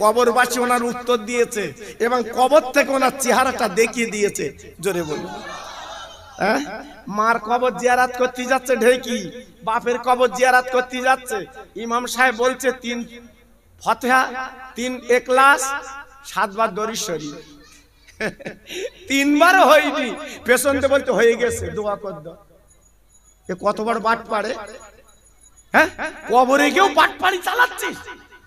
কবরবাসী ওনার উত্তর দিয়েছে এবং কবর থেকে ওনার চেহারাটা দেখিয়ে দিয়েছে। জোরে হ্যাঁ? মার কবর জিয়ারাত করতে যাচ্ছে ঢেকি, বাপের কবর জিয়ারাত করতে যাচ্ছে। ইমাম সাহেব বলছে, তিন ফতেহা, তিন একলাস সাতবার দরিশ্বরী তিনবার হয়নি। পেছনতে বলতে হয়ে গেছে, দোয়া কর এ কতবার বাট পারে হ্যাঁ? কবরে কেউ বাট পাড়ি চালাচ্ছিস?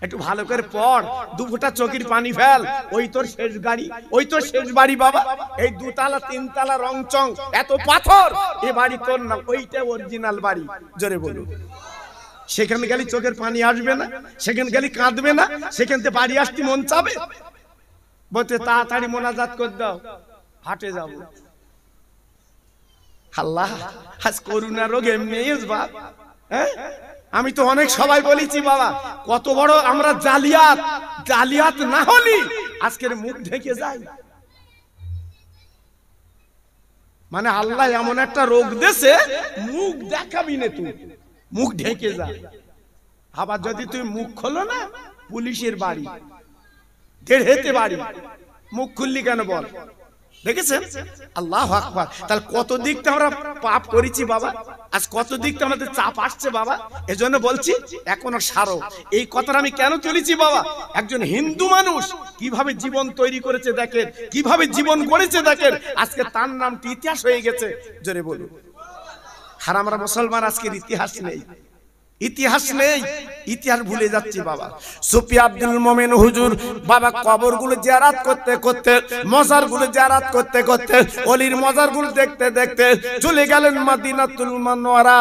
একটু ভালো করে পড়। দু ফোঁটা চকির পানি ফেল। ওই তোর শেষ গাড়ি, ওই তোর শেষ বাড়ি বাবা। এই দুতলা, তিনতলা রং চং এত পাথর। এ বাড়ি তোর না, ওইটা অরিজিনাল বাড়ি। জোরে বলুন। সেখানে গেলে চোখের পানি আসবে না, সেখানে গেলে কাঁদবে না, সেখান থেকে বাড়ি আসতে মন চাবে? বলতে তাড়াতাড়ি মোনাজাত করে দাও। হাটে যাব। আল্লাহ, আজ করুণা রোগ এমনি বাপ হ্যাঁ? আমি তো অনেক সবাই বলেছি, বাবা, কত বড় আমরা জালিয়াত জালিয়াত না হলি আজকের মুখ ঢেকে যাই। মানে আল্লাহ এমন একটা রোগ দেশে মুখ দেখাবি না তুই, মুখ ঢেকে যা। আবার যদি তুই মুখ খোলো না, পুলিশের বাড়ি দেড়হেতে বাড়ি, মুখ খুললি কেন বল? দেখেছেন? আল্লাহ আকবার। তাহলে কত দিকটা আমরা পাপ করেছি বাবা? আজ কত দিকটা আমাদের চাপ আসছে বাবা? এজন্য বলছি, এখনও সারো। এই কথাটা আমি কেন চলেছি বাবা? একজন হিন্দু মানুষ কীভাবে জীবন তৈরি করেছে দেখেন? কীভাবে জীবন গড়েছে দেখেন? আজকে তার নামটি ইতিহাস হয়ে গেছে? জোরে বলুন। আর আমরা মুসলমান আজকের ইতিহাস নেই। ইতিহাস নেই। ইতিহাস ভুলে যাচ্ছি বাবা। সুফি আব্দুল মোমেন হুজুর, বাবা কবরগুলো জিয়ারাত করতে করতে মজারগুলো জিয়ারাত করতে করতে, অলির মজারগুলো দেখতে দেখতে চলে গেলেন মাদিনাতুল মানোয়ারা।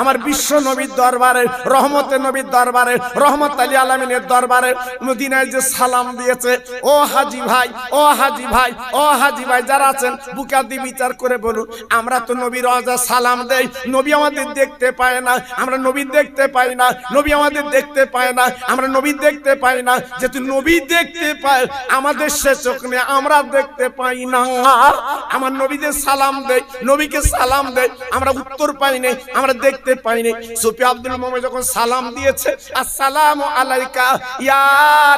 আমার বিশ্ব নবীর দরবারে রহমতের নবীর দরবারে, রহমত আলী আলমিনের দরবারে মদিনায় যে সালাম দিয়েছে, ও হাজি ভাই, ও হাজি ভাই, ও হাজি ভাই যারা আছেন বুকাদি বিচার করে বলুন, আমরা তো নবীর রজা সালাম দেই, নবী আমাদের দেখতে পায় না, আমরা নবী দেখতে পাই না, নবী আমাদের দেখতে পায় না, আমরা নবী দেখতে পাই না, যেহেতু নবী দেখতে পায়, আমাদের সে চোখ নেই আমরা দেখতে পাই না। আমার নবীদের সালাম দেয়, নবীকে সালাম দেয়, আমরা উত্তর পাই নাই আমরা দেখতে পাই নাই সুফি আব্দুল মোহাম্মদ যখন সালাম দিয়েছে, আসসালামু আলাইকা, ইয়া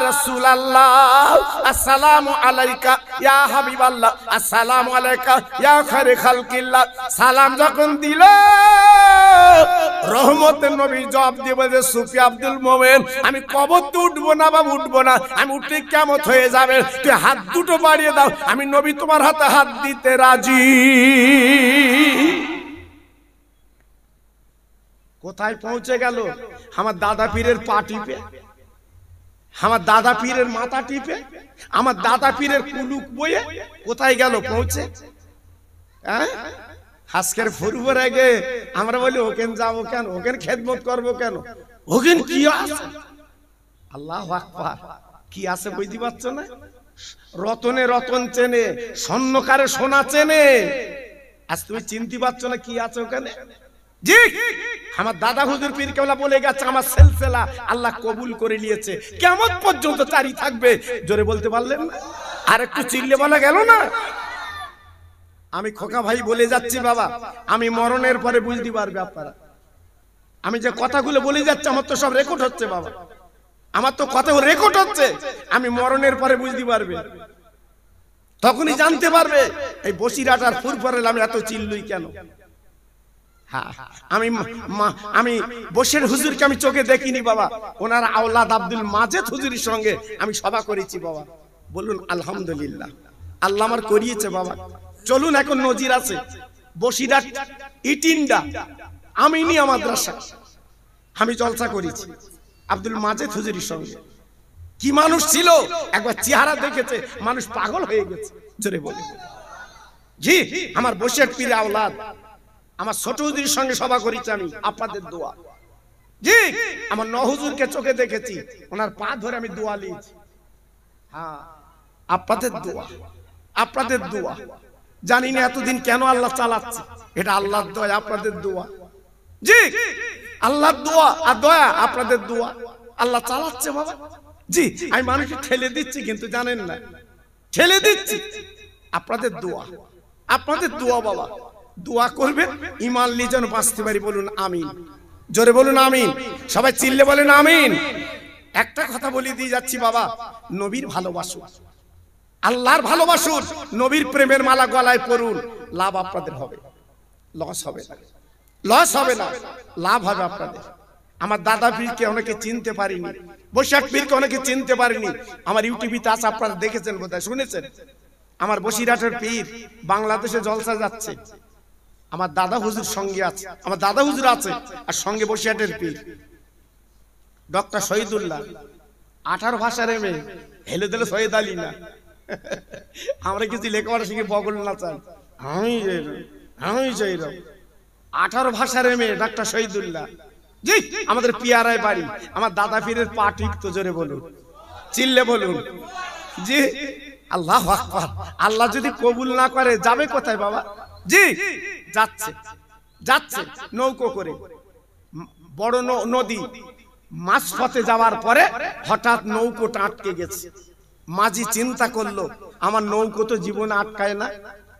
রাসূলুল্লাহ, আসসালামু আলাইকা, ইয়া হাবিবাল্লাহ, আসসালামু আলাইকা, ইয়া খায়রে খালকিল্লাহ। সালাম যখন দিল রহমতের নবী আমি কবর তো উঠবো না বা উঠবো না। আমি উঠলে কেমন হয়ে যাবে। তুই হাত দুটো বাড়িয়ে দাও। আমি নবী তোমার হাতে হাত দিতে রাজি। কোথায় পৌঁছে গেল? আমার দাদা পীরের পা টিপে। আমার দাদা পীরের মাথা টিপে। আমার দাদা পীরের কুলুক বয়ে কোথায় গেল? পৌঁছে। হ্যাঁ? আজকের ফুরবর আগে আমরা বলি ওকেন যাব কেন? ওকেন খেদমত করব কেন? ওকেন কি আছে? আল্লাহ আকবার। কি আছে বুঝতে পারছ না? রতনে রতন চেনে স্বর্ণকারে সোনা চেনে। আজ তুমি চিনতে পারছ না কি আছে ওখানে? জি। আমার দাদা হুজুর পীর কেবলা বলে গেছে আমার সেলসেলা আল্লাহ কবুল করে নিয়েছে। কেমন পর্যন্ত চারি থাকবে। জোরে বলতে পারলেন না? আর একটু চিল্লে বলা গেল না? আমি খোকা ভাই বলে যাচ্ছি বাবা। আমি মরণের পরে বুঝতে পারবে আপনারা। আমি যে কথাগুলো বলে যাচ্ছি, আমার তো সব রেকর্ড হচ্ছে বাবা। আমার তো কথা রেকর্ড হচ্ছে। আমি মরণের পরে বুঝতে পারবে। তখনই জানতে পারবে, এই বসিরাট আর ফুরফরেল আমি এত চিল্লুই কেন? আমি আমি বসের হুজুরকে আমি চোখে দেখিনি বাবা। ওনার আওলাদ আব্দুল মাজেদ হুজুরের সঙ্গে আমি সভা করেছি বাবা। বলুন, আলহামদুলিল্লাহ। আল্লাহ আমার করিয়েছে বাবা। চলুন এখন নজির আছে। বসিরাট ইটিন্ডা আমিনিয়া মাদ্রাসা। আমি জলসা করেছি, আব্দুল মাজেদ হুজুরের সঙ্গে। কি মানুষ ছিল? একবার চেহারা দেখেছে, মানুষ পাগল হয়ে গেছে। জোরে বলে। জি, আমার বসির পীরে আওলাদ। আমার ছোট হুজুরের সঙ্গে সভা করেছি আমি, আপনাদের দোয়া। জি, আমার নহজুরকে চোখে দেখেছি, ওনার পা ধরে আমি দোয়া লিয়েছি হ্যাঁ আপনাদের দোয়া আপনাদের দোয়া। জানি না এতদিন কেন আল্লাহ চালাচ্ছে। এটা আল্লাহর দোয়া, আপনাদের দোয়া। জি, আল্লাহর দোয়া আর দয়া আপনাদের দোয়া। আল্লাহ চালাচ্ছে বাবা। জি, আমি মানুষকে ঠেলে দিচ্ছি কিন্তু জানেন না। ঠেলে দিচ্ছি। আপনাদের দোয়া। আপনাদের দোয়া বাবা। দোয়া করবেন ইমান যেন বাঁচতে পারি বলুন আমিন। জোরে বলুন আমিন। সবাই চিল্লে বলেন আমিন। একটা কথা বলে দিয়ে যাচ্ছি বাবা। নবীর ভালোবাসুন আল্লাহর ভালোবাসুন, নবীর প্রেমের মালা গলায় পড়ুন লাভ আপনাদের হবে। লস হবে না। লস হবে না, লাভ হবে আপনাদের। আমার দাদা পীরকে অনেকে চিনতে পারিনি, বৈশাখ পীরকে অনেকে চিনতে পারিনি। আমার ইউটিভিতে আছে, আপনারা দেখেছেন বোধহয়, শুনেছেন? আমার বসিরহাটের পীর বাংলাদেশে জলসা যাচ্ছে। আমার দাদা হুজুর সঙ্গে আছে, আমার দাদা হুজুর আছে, আর সঙ্গে বসিরহাটের পীর। ডক্টর শহীদুল্লাহ, আঠারো ভাষার এমে হেলে দিলে শহীদ আলী না। আমরা কিছু লেখাপড়া শিখে বগল না চাই। আমি আমি চাই আঠারো ভাষার এমে ডাক্তার শহীদুল্লাহ। জি, আমাদের পিয়ারায় বাড়ি। আমার দাদা পীরের পা টিপতো জোরে বলুন। চিল্লে বলুন। জি, আল্লাহ আল্লাহ যদি কবুল না করে, যাবে কোথায় বাবা? জি, যাচ্ছে। যাচ্ছে নৌকো করে। বড় নদী। মাঝপথে যাওয়ার পরে হঠাৎ নৌকোটা আটকে গেছে। মাঝি চিন্তা করল আমার নৌকো তো জীবনে আটকায় না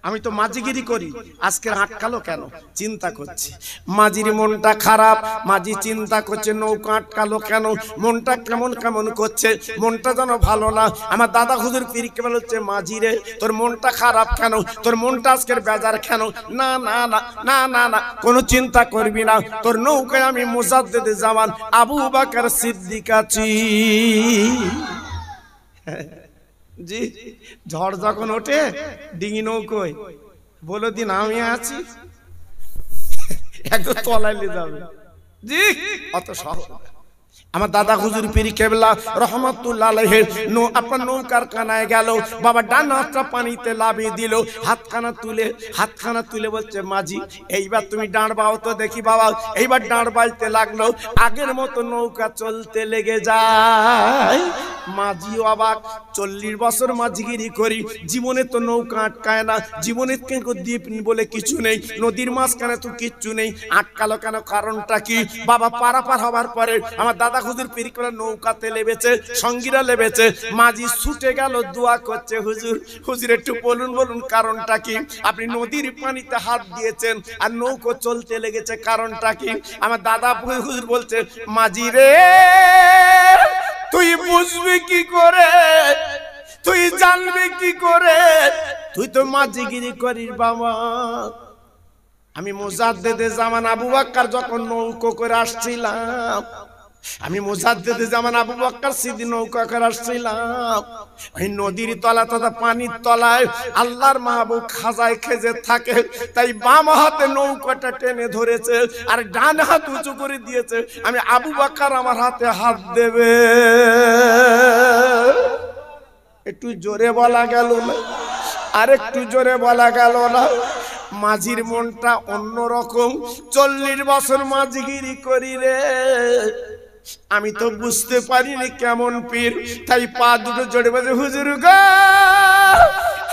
আমি তো মাঝিগিরি করি আজকে আটকালো কেন? চিন্তা করছি। মাঝির মনটা খারাপ মাঝি চিন্তা করছে নৌকা আটকালো কেন? মনটা কেমন কেমন করছে? মনটা যেন ভালো না। আমার দাদা হুজুর পীরকে বলছে মাঝি রে তোর মনটা খারাপ কেন? তোর মনটা আজকের বেজার কেন? না না না না না না কোনো চিন্তা করবি না। তোর নৌকায় আমি মুজাদ্দেদে জামান আবু বাকার সিদ্দিক আছি জি, ঝড় যখন ওঠে, ডিঙি নৌকোয়, বলো দিন, আমি আছি একদম তলাইলে যাবে জি, অত সহজ। আমার দাদা হুজুর পিরি কেবলা রহমতুল্লাহ নো আপনার নৌকার কানায় গেল। বাবা ডান হাতটা পানিতে লাভিয়ে দিল। হাতখানা তুলে হাতখানা তুলে বলছে, মাঝি, এইবার তুমি ডাঁড় বাও তো দেখি বাবা। এইবার ডাঁড় বাইতে লাগল। আগের মতো নৌকা চলতে লেগে যায়। মাঝিও অবাক। চল্লিশ বছর মাঝিগিরি করি। জীবনে তো নৌকা আটকায় না। জীবনে দ্বীপ বলে কিছু নেই। নদীর মাঝখানে তো কিচ্ছু নেই। আটকালো কেন? কারণটা কি? বাবা পারাপার হবার পরে আমার দাদা হুজুর পিরি করে নৌকাতে লেবেছে, সঙ্গীরা লেবেছে। মাঝি ছুটে গেল, দোয়া করছে, হুজুর হুজুর, একটু বলুন বলুন, কারণটা কি? আপনি নদীর পানিতে হাত দিয়েছেন আর নৌকো চলতে লেগেছে, কারণটা কি? আমার দাদা হুজুর বলছে, মাঝি রে, তুই বুঝবি কি করে? তুই জানবি কি করে? তুই তো মাঝিগিরি করিস বাবা। আমি মুজাদ্দেদে জামান আবু বাক্কার যখন নৌকো করে আসছিলাম আমি মুজাদ্দেদে জামান আবু বাক্কার সিদ্ধি নৌকা করে আসছিলাম, ওই নদীর তলা তথা পানির তলায় আল্লাহর মাহবুব খাজায় খেজে থাকে, তাই বাম হাতে নৌকাটা টেনে ধরেছে আর ডান হাত উঁচু করে দিয়েছে। আমি আবু বাক্কার আমার হাতে হাত দেবে। একটু জোরে বলা গেল না? আর একটু জোরে বলা গেল না? মাঝির মনটা অন্যরকম। চল্লিশ বছর মাঝিগিরি করি রে। আমি তো বুঝতে পারিনি কেমন পীর। তাই পা দুটো জড়ে বাজে হুজুর গো!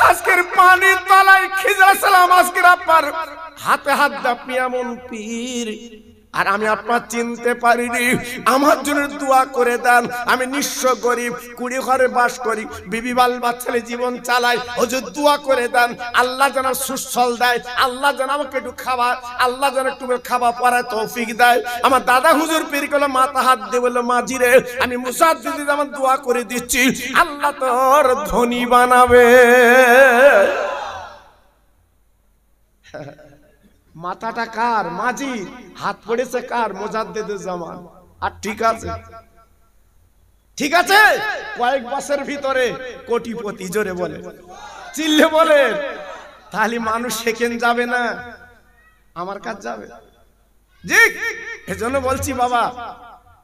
আজকের পানির তলায় খিজা সালাম আজকের আপনার হাতে হাত আপনি এমন পীর। আর আমি আপনার চিনতে পারিনি। আমার জন্য দোয়া করে দেন। আমি নিঃস্ব গরিব, কুড়ি ঘরে বাস করি, বিবি বাল বাচ্চালে জীবন চালাই হুজুর, দোয়া করে দেন। আল্লাহ যেন সুস্থল দেয়, আল্লাহ যেন আমাকে একটু খাবার, আল্লাহ যেন একটু খাবার পরায় তৌফিক দেয়। আমার দাদা হুজুর পীর করল মাথা হাত দিয়ে বলল মাঝি রে, আমি মুসাদ দিদি আমার দোয়া করে দিচ্ছি। আল্লাহ তোর ধনী বানাবে। মাথাটা কার? মাঝি। হাত পড়েছে কার? মোজাদ্দেদের জামান। আর ঠিক আছে। ঠিক আছে? কয়েক বছর ভিতরে কোটিপতি জোরে বলে। চিল্লে বলে, তাহলে মানুষ সেকেন্ড যাবে না। আমার কাজ যাবে। এজন্য বলছি, বাবা,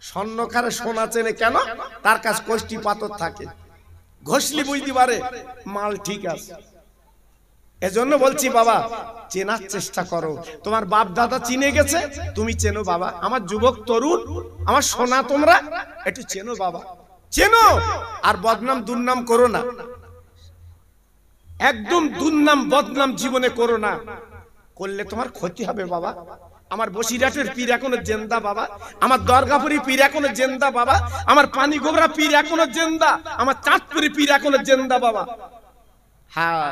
স্বর্ণকারে সোনা চেনে কেন? তার কাছে কষ্টি পাথর থাকে। ঘষলি বুঝতে পারে, মাল ঠিক আছে। এজন্য বলছি, বাবা, চেনার চেষ্টা করো। তোমার বাপ দাদা চিনে গেছে, তুমি চেনো, বাবা। আমার যুবক তরুণ, আমার সোনা তোমরা, একটু চেনো, বাবা। চেনো! আর বদনাম, দুর্নাম করো না। একদম দুর্নাম, বদনাম জীবনে করো না। করলে তোমার ক্ষতি হবে, বাবা। আমার বসিরহাটের পীর এখনও জেন্দা, বাবা। আমার দরগাপুরি পীর এখনও জেন্দা, বাবা। আমার পানি গোবরা পীর এখনও জেন্দা। আমার চাঁদপুরি পীর এখনও জেন্দা, বাবা। হ্যাঁ।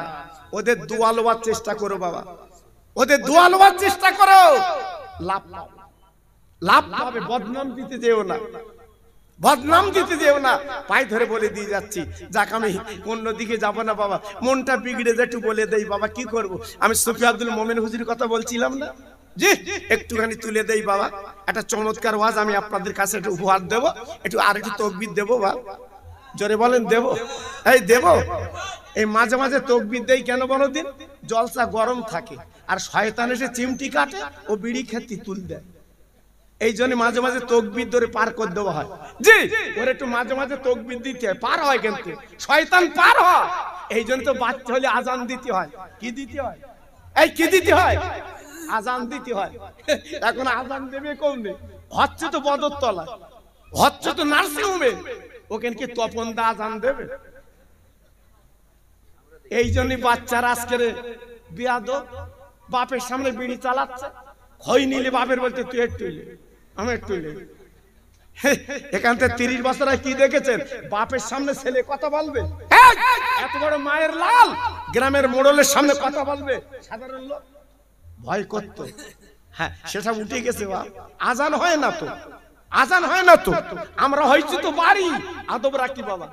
ওদের দোয়া লোবার চেষ্টা করো বাবা। ওদের দোয়া লোবার চেষ্টা করো। লাভ লাভ পাবে বদনাম দিতে যেও না। বদনাম দিতে যেও না। পায়ে ধরে বলে দিয়ে যাচ্ছি। যাক আমি অন্যদিকে যাব না বাবা। মনটা বিগড়ে যায় একটু বলে দেই বাবা কি করব? আমি সুফি আব্দুল মোমেন হুজুর কথা বলছিলাম না? জি একটুখানি তুলে দেই বাবা। একটা চমৎকার ওয়াজ আমি আপনাদের কাছে একটু উপহার দেব। একটু আর একটু তকবির দেবো বা। জোরে বলেন দেব? এই দেব? এই মাঝে মাঝে তকবির দেই কেন বলো দিন? জলসা গরম থাকে, আর শয়তান এসে চিমটি কাটে ও বিড়ি খেতে তুল দেয়। এই জন্য মাঝে মাঝে তকবির ধরে পার করে দেওয়া হয়। জি, ওর একটু মাঝে মাঝে তকবির দিতে হয়, পার হয় কিন্তু। শয়তান পার হয়। এই জন্য তো বাচ্চা হলে আজান দিতে হয়। কি দিতে হয়? এই কি দিতে হয়? আজান দিতে হয়। এখন আজান দেবে কমবে হচ্ছে তো বদর তলা হচ্ছে তো নার্সিং হোমে ওখানে কি তপন দা আজান দেবে? এই জন্যই বাচ্চারা আজকের বিয়াদ বাপের সামনে বিড়ি চালাচ্ছে। খই নিলে বাপের বলতে তুই একটু আমি একটু এখান থেকে তিরিশ বছর কি দেখেছেন? বাপের সামনে ছেলে কথা বলবে। এত বড় মায়ের লাল। গ্রামের মোড়লের সামনে কথা বলবে। সাধারণ লোক ভয় করতো। হ্যাঁ সেটা উঠে গেছে বা আজান হয় না তো। আজান হয় না তো। আমরা হয়েছি তো বাড়ি। আদব রাখি বাবা।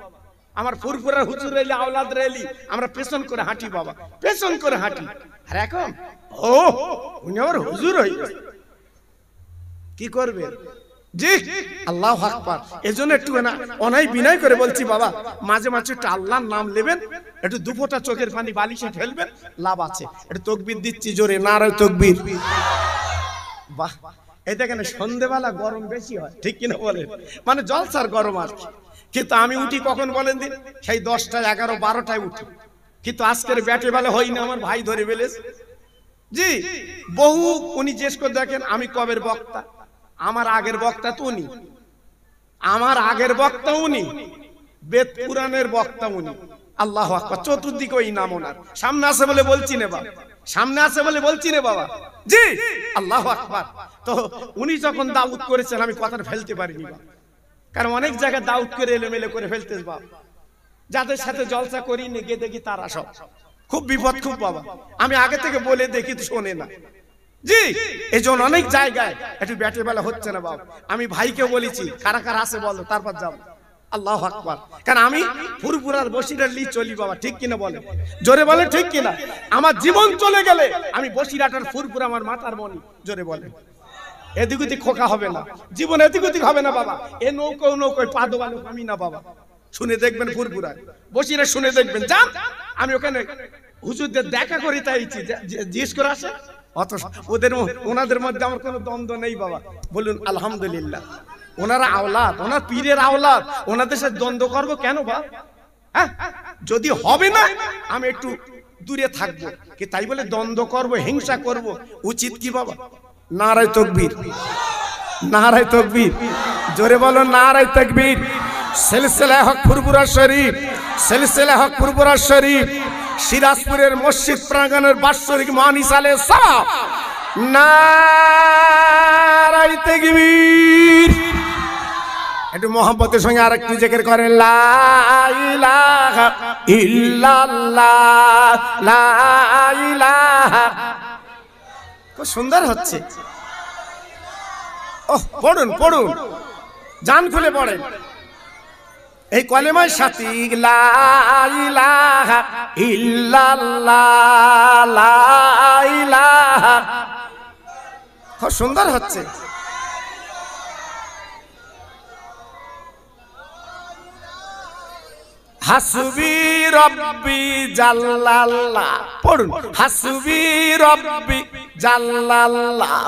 আমার ফুরফুরার হুজুর এলি আওলাদ রেলি আমরা পেছন করে হাঁটি বাবা, পেছন করে হাঁটি। আর এখন? ও, উনি আমার হুজুর হই। কি করবে? জি, আল্লাহ আকবার। এজন্য একটু না অনাই বিনয় করে বলছি বাবা, মাঝে মাঝে একটু আল্লাহর নাম নেবেন, একটু দুপোটা চোখের পানি বালিশে ফেলবেন লাভ আছে। একটু তকবির দিচ্ছি জোরে, নারায় তকবির। বাহ এটা কেন সন্ধেবেলা গরম বেশি হয়, ঠিক কিনা বলেন? মানে জলসার গরম আর কি। কিন্তু আমি উঠি কখন বলেন দিন সেই দশটা এগারো, বারোটায় উঠি। কিন্তু আজকের ব্যাটে বেলা হই না আমার ভাই ধরে ফেলেছে। জি, বহু উনি জিজ্ঞেস করে দেখেন, আমি কবের বক্তা? আমার আগের বক্তা তো উনি। আমার আগের বক্তা উনি। বেদ পুরাণের বক্তা উনি। আল্লাহ আকবার, চতুর্দিকে ওই নাম ওনার। সামনে আছে বলে বলছি না বাবা। সামনে আছে বলে বলছি রে বাবা। জি, আল্লাহ আকবার। তো উনি যখন দাউদ করেছেন, আমি কথা ফেলতে পারিনি বাবা। কারণ অনেক জায়গায় দাউদ করে এলোমেলো করে ফেলতে বাবা যাদের সাথে জলসা করি নি, গিয়ে দেখি তারা সব। খুব বিপদ, খুব বাবা। আমি আগে থেকে বলে দেখি তো শোনে না। জি এই জন্য অনেক জায়গায় একটু ব্যাটে বেলা হচ্ছে না বাবা আমি ভাইকে বলেছি, কারা কারা আছে বলো, তারপর যাব। আল্লাহ আকবার। কারণ আমি ফুরফুরার বসিরার লি চলি বাবা, ঠিক কিনা বলে জোরে বলে ঠিক কিনা? আমার জীবন চলে গেলে আমি বসিরাটার ফুরফুরা আমার মাথার মনি, জোরে বলে এদিক ওদিক খোকা হবে না। জীবন এদিক ওদিক হবে না, বাবা। এ নৌকো, নৌকোয় পা দোবালো আমি না, বাবা। শুনে দেখবেন ফুরফুরায়। বসিরা শুনে দেখবেন, যান। আমি ওখানে হুজুরদের দেখা করি তাই জিজ্ঞেস করে আসে। অত ওদের ওনাদের মধ্যে আমার কোনো দ্বন্দ্ব নেই, বাবা। বলুন, আলহামদুলিল্লাহ। ওনারা আওলাদ, ওনার পীরের আওলাদ। ওনাদের সাথে দ্বন্দ্ব করব কেন, বা? হ্যাঁ? যদি হবে না, আমি একটু দূরে থাকব। কি তাই বলে দ্বন্দ্ব করব, হিংসা করব? উচিত কি, বাবা? নারায় তকবীর। নারায় তকবীর। জোরে বলো, নারায় তকবীর। সিলসিলা হক ফুরফুরা শরীফ সিলসিলা হক ফুরফুরা শরীফ। সিরাজপুরের মসজিদ প্রাঙ্গণের বাৎসরিক মানিসালে সব নারায় তকবীর। একটু মোহাম্মতের সঙ্গে আর একটু জেকের করেন, লা ইলাহা ইল্লাল্লাহ, লা ইলাহা খুব সুন্দর হচ্ছে। ওহ, পড়ুন পড়ুন। জান খুলে পড়ে। এই কলেমায় সাথী খুব সুন্দর হচ্ছে। হাসবি রব্বি জাল্লাল্লাহ। পড়ুন, হাসবি রব্বি জাল্লাল্লাহ।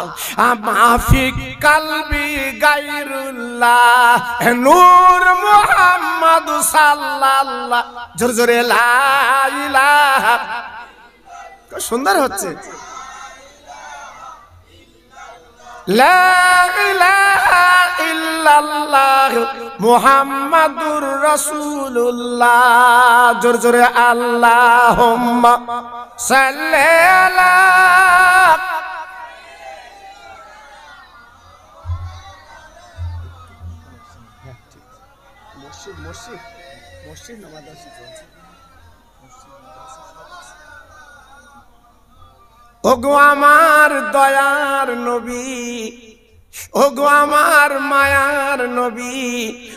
মাফি কালবি গায়রুল্লাহ। নূর মুহাম্মদ সাল্লাল্লাহ। জোরে জোরে লা সুন্দর হচ্ছে। মুহাম্মাদুর রাসূলুল্লাহ। জোর জোরে আল্লাহুম্মা সাল্লি আলা মসজিদ মসজিদ মসজিদ ওগো আমার দয়ার নবী ওগো আমার মায়ার নবী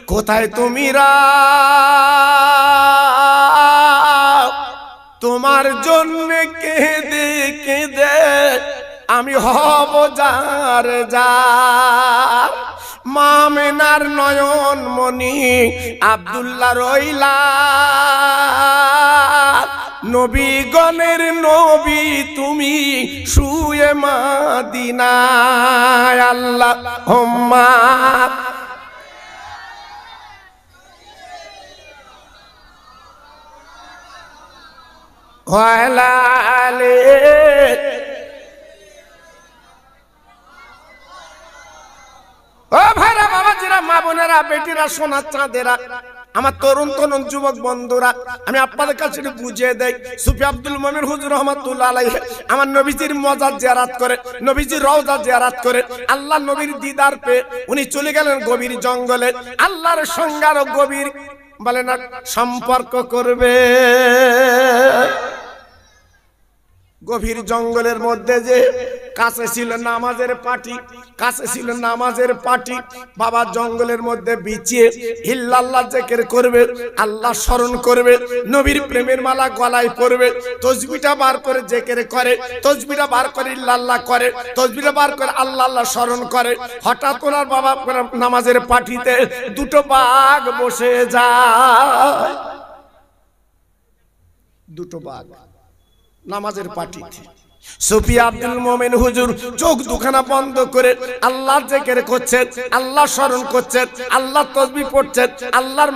কোথায় তুমি তোমার জন্য কেঁদে কেঁদে আমি হব যার যার। মামেনার নয়ন মনি আবদুল্লাহ রইলা। নবীগণের নবী তুমি শুয়ে মাদিনায় আল্লাহ হোম্মা ওয়ালালে ও ভাইরা, বাবাজিরা, মা বোনেরা, বেটিরা, সোনার চাঁদেরা, আমার তরুণ তরুণ যুবক বন্ধুরা, আমি আপনাদের কাছে বুঝিয়ে দেই। সুফি আব্দুল মমিন হুজুর রহমাতুল্লাহ আলাইহি, আমার নবীজির মজার জিয়ারাত করে, নবীজির রওজা জিয়ারাত করে, আল্লাহ নবীর দিদার পেয়ে উনি চলে গেলেন গভীর জঙ্গলে। আল্লাহর সঙ্গে আরও গভীর বলে না, সম্পর্ক করবে। গভীর জঙ্গলের মধ্যে যে কাছে ছিল নামাজের পাটি, কাছে ছিল নামাজের পাটি, বাবা জঙ্গলের মধ্যে বিছিয়ে ইল্লাল্লাহ জেকের করবে, আল্লাহ স্মরণ করবে, নবীর প্রেমের মালা গলায় পড়বে তসবিটা বার করে জেকের করে তসবিটা বার করে ইল্লাল্লাহ করে তসবিটা বার করে আল্লাহ আল্লাহ স্মরণ করে। হঠাৎ ওনার বাবা নামাজের পাটিতে দুটো বাঘ বসে যায়। দুটো বাঘ। নামাজের পাটিতে সুফি আব্দুল মোমেন হুজুর চোখ দুখানা বন্ধ করে আল্লাহ জেকের করছেন, আল্লাহ স্মরণ করছেন, আল্লাহ তসবি পড়ছেন, আল্লাহর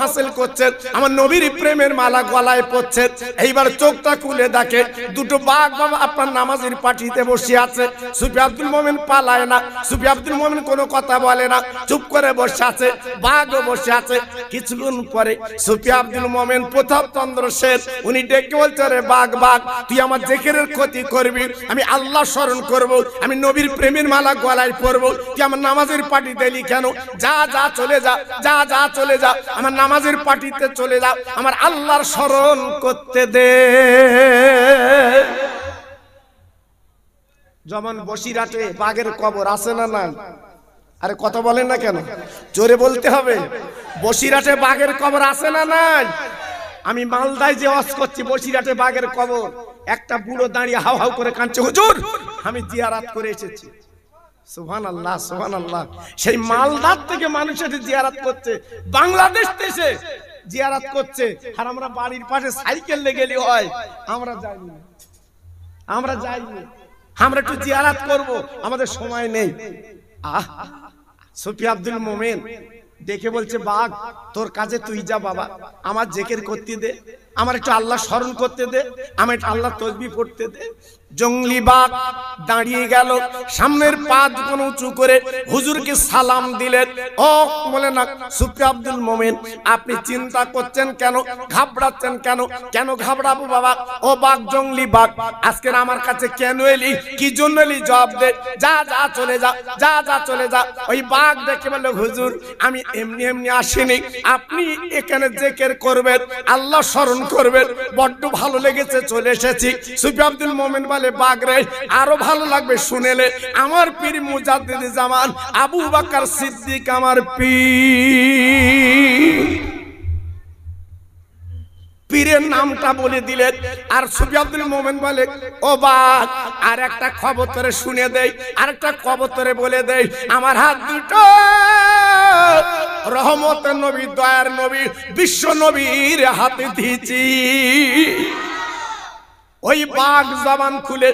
হাসিল করছেন, আমার নবীর প্রেমের মালা গলায় পড়ছেন। এইবার চোখটা খুলে দেখে দুটো বাঘ বাবা আপনার নামাজের পাটিতে বসে আছে। সুফি আব্দুল মোমেন পালায় না সুফি আব্দুল মোমেন কোনো কথা বলে না, চুপ করে বসে আছে, বাঘও বসে আছে। কিছুক্ষণ পরে সুফি আব্দুল মোমেন প্রতাপ চন্দ্র শের উনি ডেকে বলছে রে বাঘ বাঘ, তুই আমার জেকেরের ক্ষতি করবি? আমি আল্লাহ স্মরণ করব, আমি নবীর প্রেমের মালা গলায় পরবো। তুই আমার নামাজের পার্টি দিলি কেন? যা যা, চলে যা যা যা, চলে যা, আমার নামাজের পার্টিতে চলে যা, আমার আল্লাহর স্মরণ করতে দে। যেমন বসিরাটে বাঘের কবর আছে না না আরে কথা বলেন না কেন? জোরে বলতে হবে। বসিরাটে বাঘের কবর আছে না নাই? আমি মালদায় যে অস করছি বসিরাটে বাঘের কবর। একটা বুড়ো দাঁড়িয়ে হাউ হাউ করে কাঁদছে, হুজুর, আমি জিয়ারাত করে এসেছি। সুহান আল্লাহ সুহান আল্লাহ সেই মালদার থেকে মানুষ এসে জিয়ারাত করছে, বাংলাদেশ দেশে জিয়ারাত করছে। আর আমরা বাড়ির পাশে সাইকেল লেগেলি হয়, আমরা যাইনি। আমরা যাইনি। আমরা একটু জিয়ারাত করব, আমাদের সময় নেই। আহ, সফি আব্দুল মোমেন দেখে বলছে, বাঘ, তোর কাজে তুই যা বাবা, আমার জেকের করতে দে। আমার একটু আল্লাহ স্মরণ করতে দে, আমার একটু আল্লাহ তসবি পড়তে দে। জঙ্গলি বাঘ দাঁড়িয়ে গেল, সামনের পা দুটো উঁচু করে হুজুরকে সালাম দিলেন। ও বলে না সুফি আব্দুল মোমেন, আপনি চিন্তা করছেন কেন, ঘাবড়াচ্ছেন কেন? কেন ঘাবড়াবো বাবা? ও বাঘ, জঙ্গলি বাঘ আজকের আমার কাছে কেন এলি? কি জন্য এলি? জবাব দে। যা যা, চলে যা যা যা, চলে যা। ওই বাঘ দেখে বলল, হুজুর, আমি এমনি এমনি আসিনি। আপনি এখানে জেকের করবেন। আল্লাহ স্মরণ করবেন বড্ড ভালো লেগেছে, চলে এসেছি। সুফি আব্দুল মোমেন বলে, বাগরে, আরও ভালো লাগবে শুনেলে। আমার পীর মুজাদ্দিন জামান, আবু বাকার সিদ্দিক আমার পীর। পীরের নামটা বলে দিলেন। আর সুফি আব্দুল মোমেন বলে, ও বাঘ আর একটা খবর তোরে শুনে দেই, আর একটা খবর তোরে বলে দেই, আমার হাত দুটো। রহমতের নবী, দয়ার নবী, বিশ্ব নবীর হাতে দিয়েছি। ওই বাঘ জবান খুলে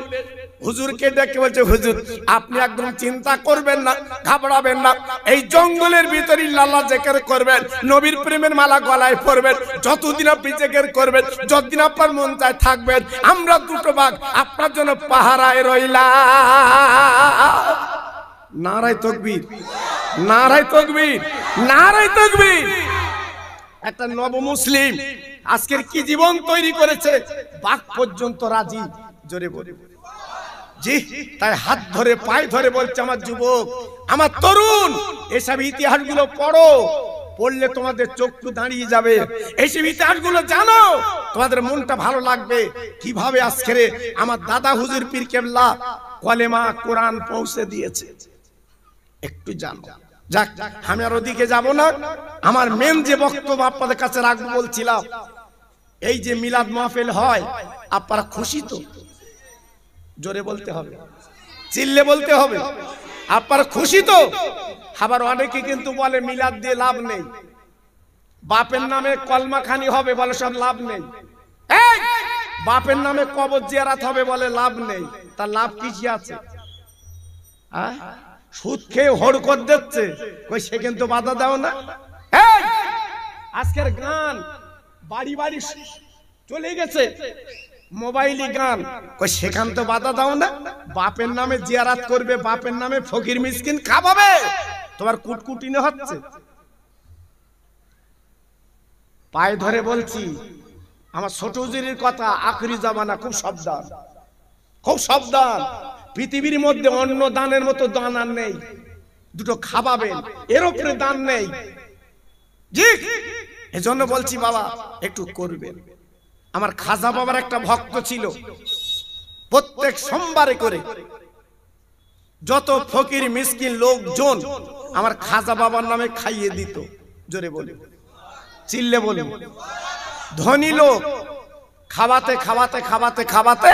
হুজুরকে দেখে বলছে, হুজুর, আপনি একদম চিন্তা করবেন না, ঘাবড়াবেন না। এই জঙ্গলের ভিতরে লাল্লা জেকের করবেন, নবীর প্রেমের মালা গলায় পরবেন, যতদিন আপনি জেকের করবেন, যতদিন আপনার মন চায় থাকবেন, আমরা দুটো বাঘ, আপনার জন্য পাহারায় রইলা নারায় তকবীর নারায় তকবীর নারায় তকবীর। একটা নব মুসলিম আজকের কি জীবন তৈরি করেছে? বাঘ পর্যন্ত রাজি? জোরে বলে জি তাই হাত ধরে, পায়ে ধরে বলছে আমার যুবক, আমার তরুণ, এসব ইতিহাসগুলো পড়ো, পড়লে তোমাদের চক্ষু দাঁড়িয়ে যাবে। এইসব ইতিহাসগুলো জানো, তোমাদের মনটা ভালো লাগবে। কীভাবে আজকের আমার দাদা হুজুর পীর কেবলা কলেমা, কোরআন পৌঁছে দিয়েছে। একটু জানো। যাক, আমি আর ওদিকে যাব না। আমার মেন যে বক্তব্য আপনাদের কাছে রাখব বলছিলাম, এই যে মিলাদ মাহফিল হয়, আপনারা খুশি তো? জোরে বলতে হবে। চিল্লে বলতে হবে। আপনারা খুশি তো? আবার অনেকে কিন্তু বলে, মিলাদ দিয়ে লাভ নেই। বাপের নামে কলমা খানি হবে বলে সব লাভ নেই! বাপের নামে কবর জিয়ারাত হবে বলে লাভ নেই। তার লাভ কিছু আছে? সুদ খেয়ে হড়কর দিচ্ছে। কই, সে কিন্তু বাধা দাও না! আজকের গান বাড়ি বাড়ি চলে গেছে। মোবাইলি গান। কই, সেখান তো বাধা দাও না। বাপের নামে জিয়ারাত করবে, বাপের নামে ফকির মিসকিন খাবাবে। তোমার কুটকুটিনে হচ্ছে? পায়ে ধরে বলছি, আমার ছোট উজিরির কথা আখরি জামানা খুব সাবধান। খুব সাবধান। পৃথিবীর মধ্যে অন্য দানের মতো দান আর নেই। দুটো খাবাবেন, এর উপরে দান নেই। জি। এজন্য বলছি, বাবা, একটু করবেন। আমার খাজা বাবার একটা ভক্ত ছিল। প্রত্যেক সোমবারে করে যত ফকির, মিসকিন লোকজন আমার খাজা বাবার নামে খাইয়ে দিত। জোরে বলি। চিল্লে বলি। ধনী লোক খাওয়াতে খাওয়াতে খাওয়াতে খাওয়াতে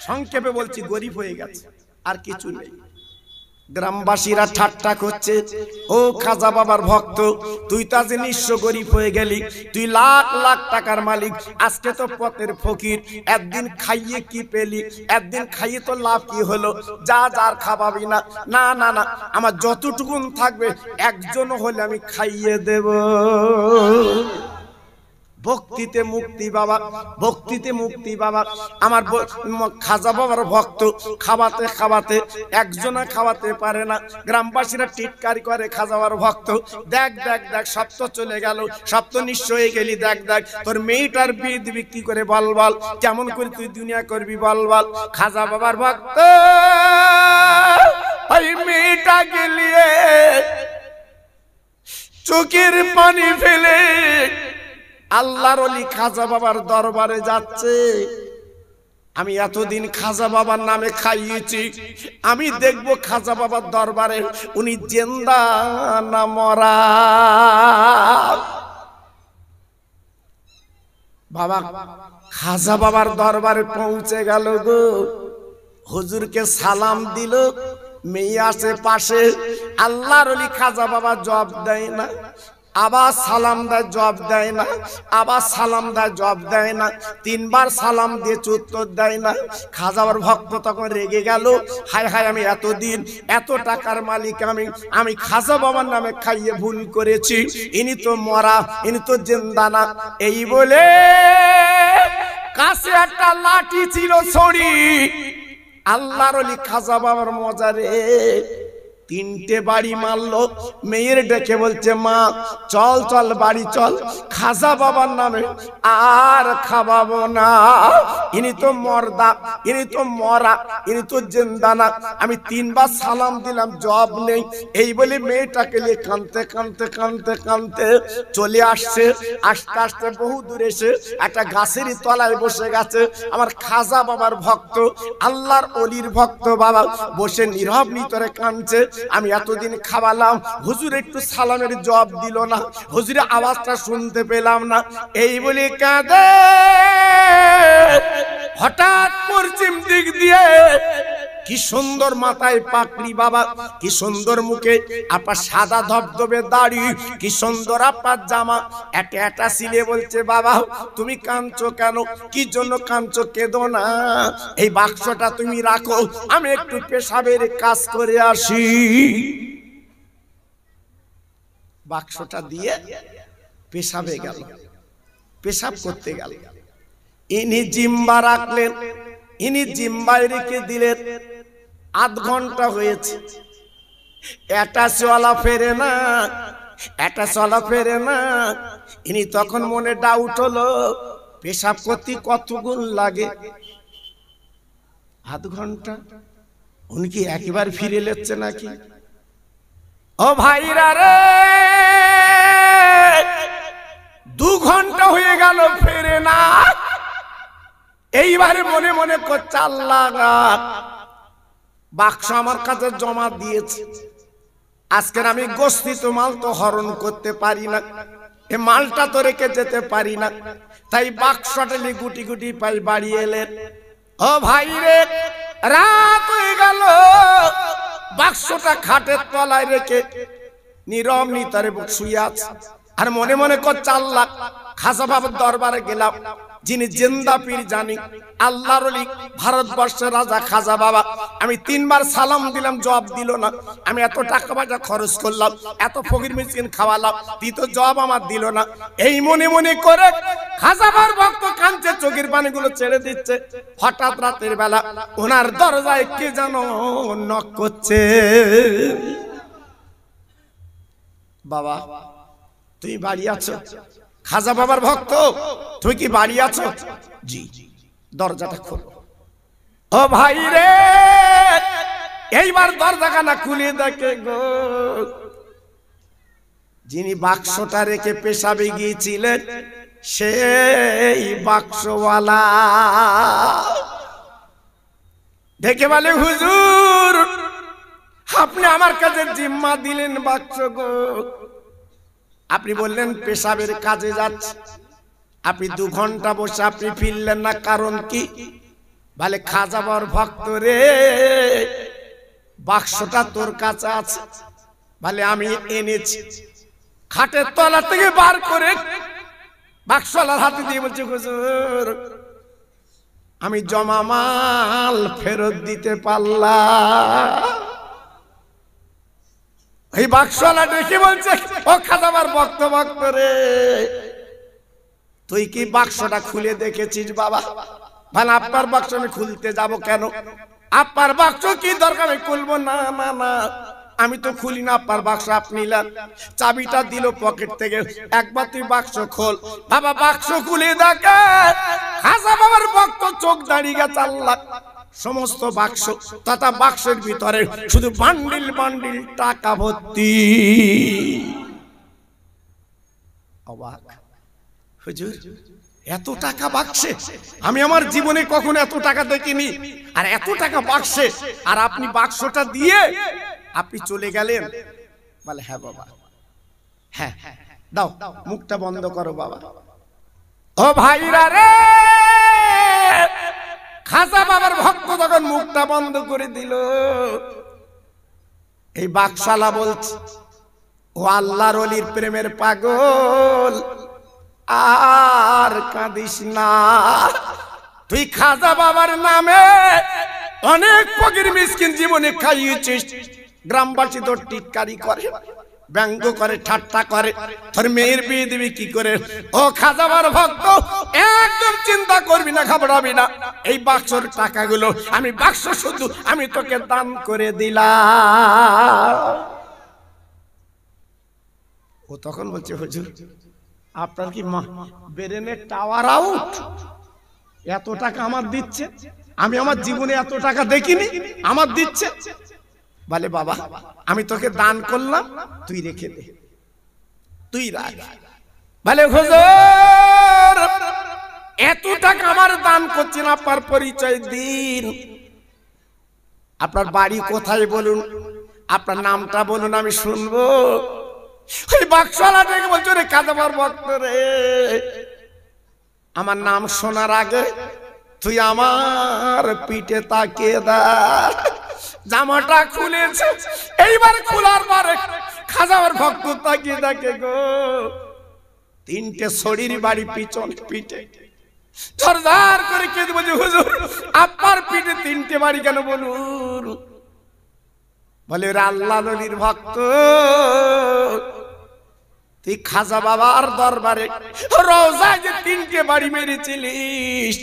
সংক্ষেপে বলছি, গরিব হয়ে গেছে। আর কিছু নেই। গ্রামবাসীরা ঠাট্টা করছে। ও খাজা বাবার ভক্ত, তুই তো আজ নিঃস্ব গরিব হয়ে গেলি। তুই লাখ লাখ টাকার মালিক, আজকে তো পথের ফকির। একদিন খাইয়ে কি পেলি? একদিন খাইয়ে তো লাভ কি হলো? যা যার খাবাবি না। না না না, আমার যতটুকুন থাকবে একজন হলে আমি খাইয়ে দেব। ভক্তিতে মুক্তি বাবা ভক্তিতে মুক্তি বাবা আমার খাজা বাবার ভক্ত, খাওয়াতে খাওয়াতে, একজনা খাওয়াতে পারে না। গ্রামবাসীরা টিটকারি করে খাজা বাবার ভক্ত। দেখ দেখ দেখ, সব তো চলে গেল, সব তো নিশ্চয়ই গেলি, দেখ দেখ। তোর মেয়েটার বিয়ে দিবি কি করে, বল বল। কেমন করে তুই দুনিয়া করবি, বল বল। খাজা বাবার ভক্ত, ওই মেয়েটা গেলিয়ে চোখের পানি ফেলে আল্লাহর অলি খাজা বাবার দরবারে যাচ্ছে। আমি এতদিন খাজা বাবার নামে খাইয়েছি। আমি দেখব খাজা বাবার দরবারে উনি জেন্দা না মরা। বাবা, খাজা বাবার দরবারে পৌঁছে গেল গো। হুজুরকে সালাম দিল, মেয়ে আসে পাশে। আল্লাহর অলি খাজা বাবা জব দেয় না। আবার সালাম দেয় জব দেয় না। আবার সালাম দেয় জব দেয় না। তিনবার সালাম দিয়ে উত্তর দেয় না। খাজাবার ভক্ত তখন রেগে গেল। হায় হায়, আমি এতদিন এত টাকার মালিক, আমি আমি খাজা বাবার নামে খাইয়ে ভুল করেছি। ইনি তো মরা, ইনি তো জেন্দানা এই বলে কাছে একটা লাঠি ছিল ছড়ি। আল্লাহর খাজা বাবার মজারে তিনটে বাড়ি মারলো, মেয়ের ডেকে বলছে, মা, চল চল, বাড়ি চল, খাজা বাবার নামে আর খাওয়াবো না। ইনি তো মর্দা, ইনি তো মরা, ইনি তো জেন্দানা আমি তিনবার সালাম দিলাম জব নেই। এই বলে মেয়েটাকে নিয়ে কানতে কানতে কানতে কানতে চলে আসছে। আস্তে আস্তে বহু দূরে এসে একটা গাছেরই তলায় বসে গেছে। আমার খাজা বাবার ভক্ত, আল্লাহর অলির ভক্ত বাবা বসে নীরব নিতরে কানছে আমি এতদিন খাওয়ালাম হুজুর একটু সালামের জব দিল না হুজুরে আওয়াজটা শুনতে পেলাম না। এই বলে কাঁদে। হঠাৎ পশ্চিম দিক দিয়ে কি সুন্দর মাথায় পাকড়ি বাবা, কি সুন্দর মুখে আপনার সাদা ধবধবে দাড়ি, কি সুন্দর আপার জামা। একটা একটা সিলে বলছে, বাবা, তুমি কাঁদছো কেন? কি জন্য কাঁদছো? কেঁদো না। এই বাক্সটা তুমি রাখো, আমি একটু পেশাবের কাজ করে আসি। বাক্সটা দিয়ে পেশাবে গেল, পেশাব করতে গেল। ইনি জিম্বা রাখলেন, ইনি জিম্বায় রেখে দিলেন। আধ ঘণ্টা হয়েছে। এটা চলা ফেরে না, এটা চলা ফেরে না। ইনি তখন মনে ডাউট হলো, পেশাব করতে কতগুণ লাগে? আধ ঘণ্টা? উনি কি একবার ফিরে লেচ্ছে নাকি? ও ভাইরা রে, দু ঘণ্টা হয়ে গেল ফেরে না। এইবারে মনে মনে করছে, আল্লাহ বাক্স আমার কাছে জমা দিয়েছে। আজকের আমি গোস্তিত মাল তো হরণ করতে পারি না। এ মালটা তো রেখে যেতে পারি না। তাই বাক্সটালি গুটি গুটি পাই বাড়ি এলেন। ও ভাই রে, রাত হয়ে গেল। বাক্সটা খাটের তলায় রেখে নীরব নিতারে শুয়ে আছে। আর মনে মনে কর চাল্লা, খাসা বাবার দরবারে গেলাম। যিনি জেন্দা পীর জানি অলি ভারতবর্ষের রাজা খাজা বাবা। আমি তিনবার সালাম দিলাম, জবাব দিল না। আমি এত টাকা পয়সা খরচ করলাম, এত ফকির মিসকিন খাওয়ালাম দিত জবাব আমার দিল না। এই মনে মনে করে খাজা বাবার ভক্ত কাঁদছে, চোখের পানিগুলো ছেড়ে দিচ্ছে। হঠাৎ রাতের বেলা ওনার দরজায় কে যেন নক করছে। বাবা তুই বাড়ি আছো? খাজা বাবার ভক্ত। তুই কি বাড়ি আছো? জি, দরজাটা খোল। ও ভাই রে, এইবার দরজাখানা খুলে দেখে গো। যিনি বাক্সটা রেখে পেশাবে গিয়েছিলেন, সেই বাক্সওয়ালা। দেখে বলে, হুজুর, আপনি আমার কাছে জিম্মা দিলেন বাক্স গো। আপনি বললেন পেশাবের কাজে যাচ্ছে। আপনি দু ঘণ্টা বসে আপনি ফিরলেন না, কারণ কি? বলে খাজাবর ভক্ত রে, বাক্সটা তোর কাছে আছে। বলে, আমি এনেছি। খাটের তলা থেকে বার করে বাক্সওয়ালার হাতে দিয়ে বলছে, হুজুর, আমি জমা মাল ফেরত দিতে পারলাম। এই বাক্সওয়ালা দেখে বলছে, ও ভক্ত ভক্ত রে। তুই কি বাক্সটা খুলে দেখেছিস বাবা? মানে আপনার বাক্স আমি খুলতে যাব কেন? আপনার বাক্স কি দরকার? আমি খুলবো না না না। আমি তো খুলি না, আপনার বাক্স আপনি চাবিটা দিল পকেট থেকে। একবার তুই বাক্স খোল। বাবা, বাক্স খুলে দেখে। খাসা বাবার ভক্ত চোখ দাঁড়িয়ে গেছে, আল্লাহ। সমস্ত বাক্স, তথা বাক্সের ভিতরে শুধু বান্ডিল বান্ডিল, টাকা ভর্তি। অবাক। হুজুর, এত টাকা বাক্সে? আমি আমার জীবনে কখনো এত টাকা দেখিনি। আর এত টাকা বাক্সে? আর আপনি বাক্সটা দিয়ে আপনি চলে গেলেন? বলে হ্যাঁ বাবা। হ্যাঁ দাও, মুখটা বন্ধ করো বাবা। ও ভাইরা রে! খাসা বাবার ভক্ত তখন মুখটা বন্ধ করে দিল, এই বাকশালা বলছে, ও আল্লাহর অলির প্রেমের পাগল, আর কাঁদিস না। তুই খাজা বাবার নামে অনেক ফকির মিসকিন জীবনে খাইয়েছিস। গ্রামবাসী তোর টিটকারি করে। ব্যঙ্গ করে, ঠাট্টা করে। তোর মেয়ের বিয়ে দিবি কি করে? ও খাজাবার ভক্ত, একদম চিন্তা করবি না, ঘাবড়াবি না। এই বাক্সর টাকাগুলো আমি, বাক্স শুধু আমি তোকে দান করে দিলাম। ও তখন বলছে, হুজুর, আপনার কি বেরেনের টাওয়ার আউট? এত টাকা আমার দিচ্ছে। আমি আমার জীবনে এত টাকা দেখিনি, আমার দিচ্ছে। বলে, বাবা আমি তোকে দান করলাম তুই রেখে দে। তুই রাখ বলে হুজুর এত টাকা আমার দান করছেন আপনার পরিচয় দিন। আপনার বাড়ি কোথায় বলুন? আপনার নামটা বলুন আমি শুনব। ওই বাক্সওয়ালা থেকে বলছো রে কাদাবার ভক্ত রে। আমার নাম শোনার আগে তুই আমার পিঠে তাকিয়ে দা। জামাটা খুলেছে। এইবার খোলার পরে খাজাবার ভক্ত তাকিয়ে দেখে গো, তিনটে শরীর বাড়ি পিছন পিঠে। ঝরঝর করে কেঁদে বলছে, হুজুর, আপনার পিঠে তিনটে বাড়ি কেন বলুন? বলে আল্লাহ নদীর ভক্ত। তুই খাজা বাবার দরবারে রোজায় যে তিনটে বাড়ি মেরেছিলিস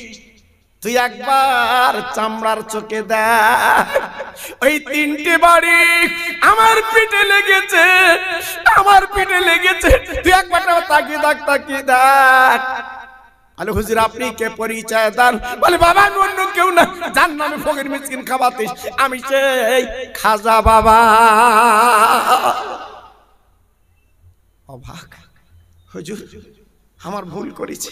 তুই একবার চামড়ার চোখে দেখ। ওই তিনটে বাড়ি আমার পিঠে লেগেছে, আমার পিঠে লেগেছে। তুই একবার তাকিয়ে দেখ তাকিয়ে দেখ। আরে হুজুর, আপনি কে পরিচয় দেন? বলে, বাবা, আমি অন্য কেউ না। যার নামে ফকির মিসকিন খাওয়াতিস আমি সেই খাজা বাবা। অবাক। হুজুর, আমার ভুল করেছি।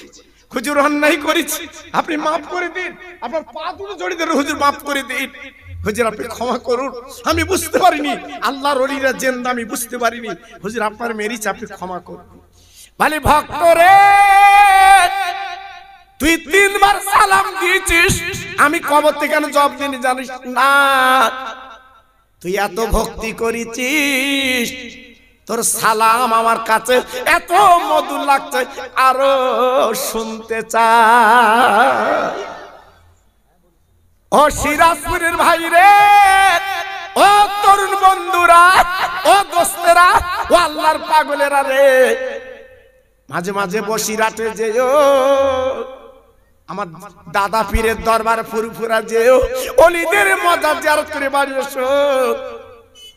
হুজুর অন্যায় করেছি। আপনি মাফ করে দিন। আপনার পা দুটো জড়িয়ে ধরে হুজুর মাফ করে দিন। হুজুর, আপনি ক্ষমা করুন। আমি বুঝতে পারিনি। আল্লাহর অলিরা জেন্দা, আমি বুঝতে পারিনি। হুজুর, আপনার মেরিচ, আপনি ক্ষমা করুন। বলে ভক্ত রে তুই তিনবার সালাম দিয়েছিস। আমি কবর থেকে কেন জব দিনি জানিস না? তুই এত ভক্তি করেছিস। তোর সালাম আমার কাছে এত মধুর লাগছে, আরও শুনতে চাই। ও সিরাজপুরের ভাই রে ও তরুণ বন্ধুরা, ও দোস্তেরা, ও আল্লাহর পাগলেরা রে। মাঝে মাঝে বসিরাটে যেও, আমার দাদা পীরের দরবার ফুরফুরা যেও, অলিদের মজা জারত করে বাড়ি